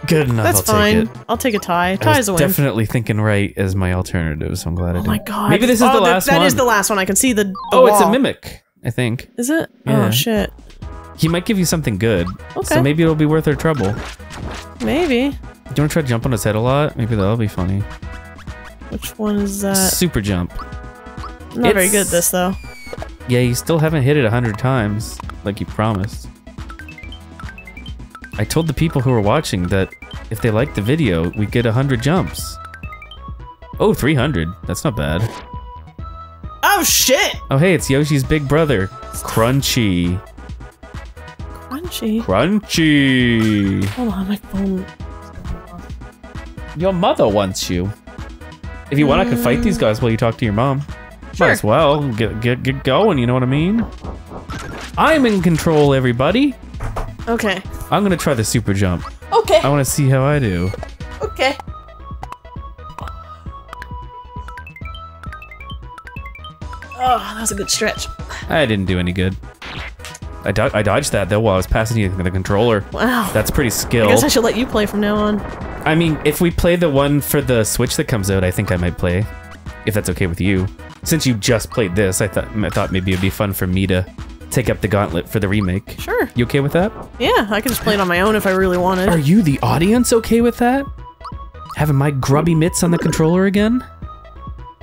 Good enough. That's I'll fine. Take it. I'll take a tie. I Tie's a win. definitely thinking right as my alternative, so I'm glad I Oh did. my god. Maybe this is Oh, the last That one. is the last one. I can see the. the oh, it's a mimic. I think Is it? Oh, yeah. Oh shit. he might give you something good. Okay. So maybe it'll be worth our trouble. Maybe. Do you want to try to jump on his head a lot? Maybe that'll be funny. Which one is that? Super jump. I'm not very good at this though. Yeah, you still haven't hit it a hundred times, like you promised. I told the people who were watching that if they liked the video, we'd get a hundred jumps. Oh, 300. That's not bad. Oh Oh shit! Oh, hey, it's Yoshi's big brother, Crunchy. Crunchy. Crunchy. Hold on, my phone. Your mother wants you. If you want, I can fight these guys while you talk to your mom. Sure. Might as well get get get going. You know what I mean? I'm in control, everybody. Okay. I'm gonna try the super jump. Okay. I want to see how I do. Okay. Oh, that was a good stretch. I didn't do any good. I, do- I dodged that though while I was passing you the controller. Wow. That's pretty I guess I should let you play from now on. I mean, if we play the one for the Switch that comes out, I think I might play. If that's okay with you. Since you just played this, I thought I thought maybe it'd be fun for me to take up the gauntlet for the remake. Sure. You okay with that? Yeah, I can just play it on my own if I really wanted. Are you the audience okay with that? Having my grubby mitts on the controller again?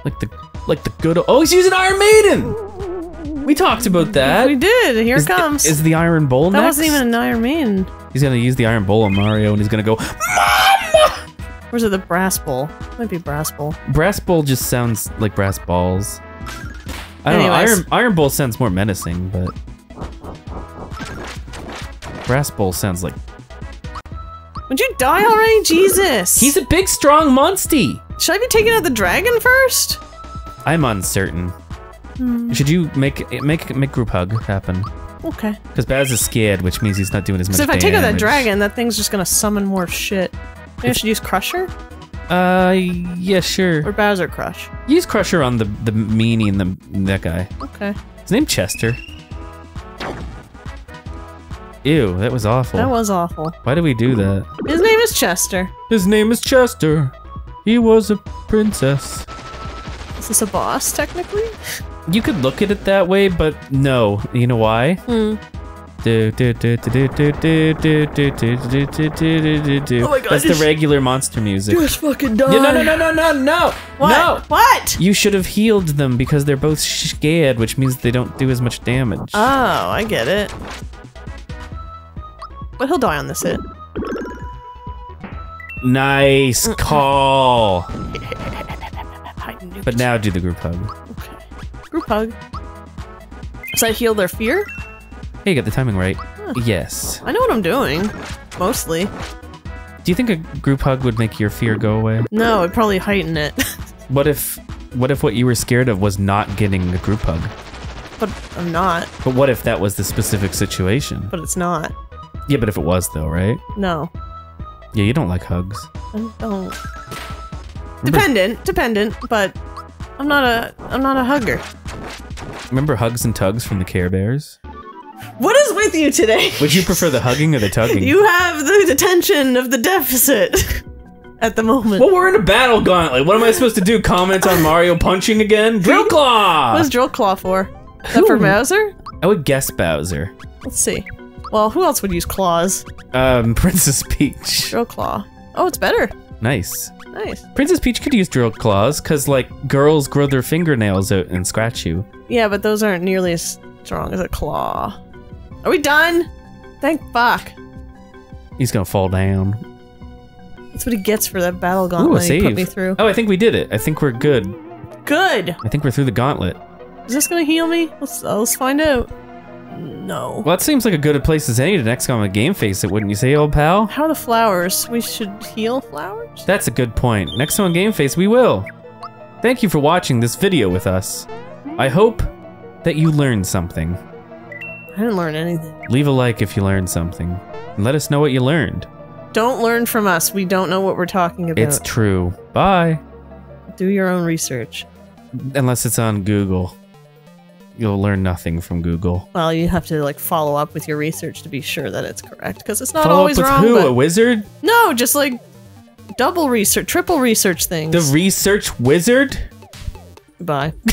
Like the like the good Oh, he's using Iron Maiden. We talked about that. we did. Here Is it comes. is the Iron Bowl now? that next? wasn't even an Iron Maiden. He's gonna use the Iron Bowl on Mario, and he's gonna go. Or is it the Brass Bowl? Might be Brass Bowl. Brass Bowl just sounds like brass balls. I don't Anyways. know. Iron Iron Bowl sounds more menacing, but Brass Bowl sounds like Would you die already? Jesus. he's a big, strong monsty. Should I be taking out the dragon first? I'm uncertain. Hmm. Should you make make make group hug happen? Okay. Because Baz is scared, which means he's not doing as much Because if I take out that dragon, that thing's just gonna summon more shit. Maybe I should use Crusher Uh, yeah, sure. or Bowser Crush. Use Crusher on the the meanie and the that guy. Okay. His name Chester. Ew, that was awful. That was awful. Why did we do that? His name is Chester. His name is Chester. He was a princess. Is this a boss, technically? You could look at it that way, but no. You know why? Hmm. Do, do, do, do, do, do, do, do, do, do, do, do, do, do, do. Oh my God, That's the regular monster music. Just fucking die. No, no, no, no, no, no, What? no. What? You should have healed them because they're both scared, which means they don't do as much damage. Oh, I get it. But he'll die on this hit. nice call. I knew But now do the group hug. Okay. Group hug. Does that heal their fear? Hey, you got the timing right. Yes. I know what I'm doing. Mostly. Do you think a group hug would make your fear go away? No, it'd probably heighten it. What if what if what you were scared of was not getting a group hug? but I'm not. But what if that was the specific situation? But it's not. Yeah, but if it was though, right? No. Yeah, you don't like hugs. I don't. Dependent, dependent, but I'm not a I'm not a hugger. Remember hugs and tugs from the Care Bears? What is with you today? Would you prefer the hugging or the tugging? You have the attention of the deficit at the moment. well, we're in a battle gauntlet. What am I supposed to do? Comment on Mario punching again? Drill Claw! What is drill claw for? Is that for Bowser? I would guess Bowser. Let's see. Well, who else would use claws? Um, Princess Peach. Drill claw. Oh, it's better. Nice. Nice. Princess Peach could use drill claws because, like, girls grow their fingernails out and scratch you. Yeah, but those aren't nearly as strong as a claw. Are we done? Thank fuck. He's gonna fall down. That's what he gets for that battle Ooh, gauntlet he put me through. Oh, I think we did it. I think we're good. Good. I think we're through the gauntlet. Is this gonna heal me? Let's uh, let's find out. No. Well, that seems like a good place as any to next come a game face it, wouldn't you say, old pal? How are the flowers? We should heal flowers? That's a good point. Next time on Game Face, we will. Thank you for watching this video with us. I hope that you learned something. I didn't learn anything. Leave a like if you learned something. And let us know what you learned. Don't learn from us. We don't know what we're talking about. It's true. Bye. Do your own research. Unless it's on Google. You'll learn nothing from Google. Well, you have to like follow up with your research to be sure that it's correct because it's not Follow always up with wrong. who? but- A wizard? No, just like double research, triple research things. The research wizard? Goodbye.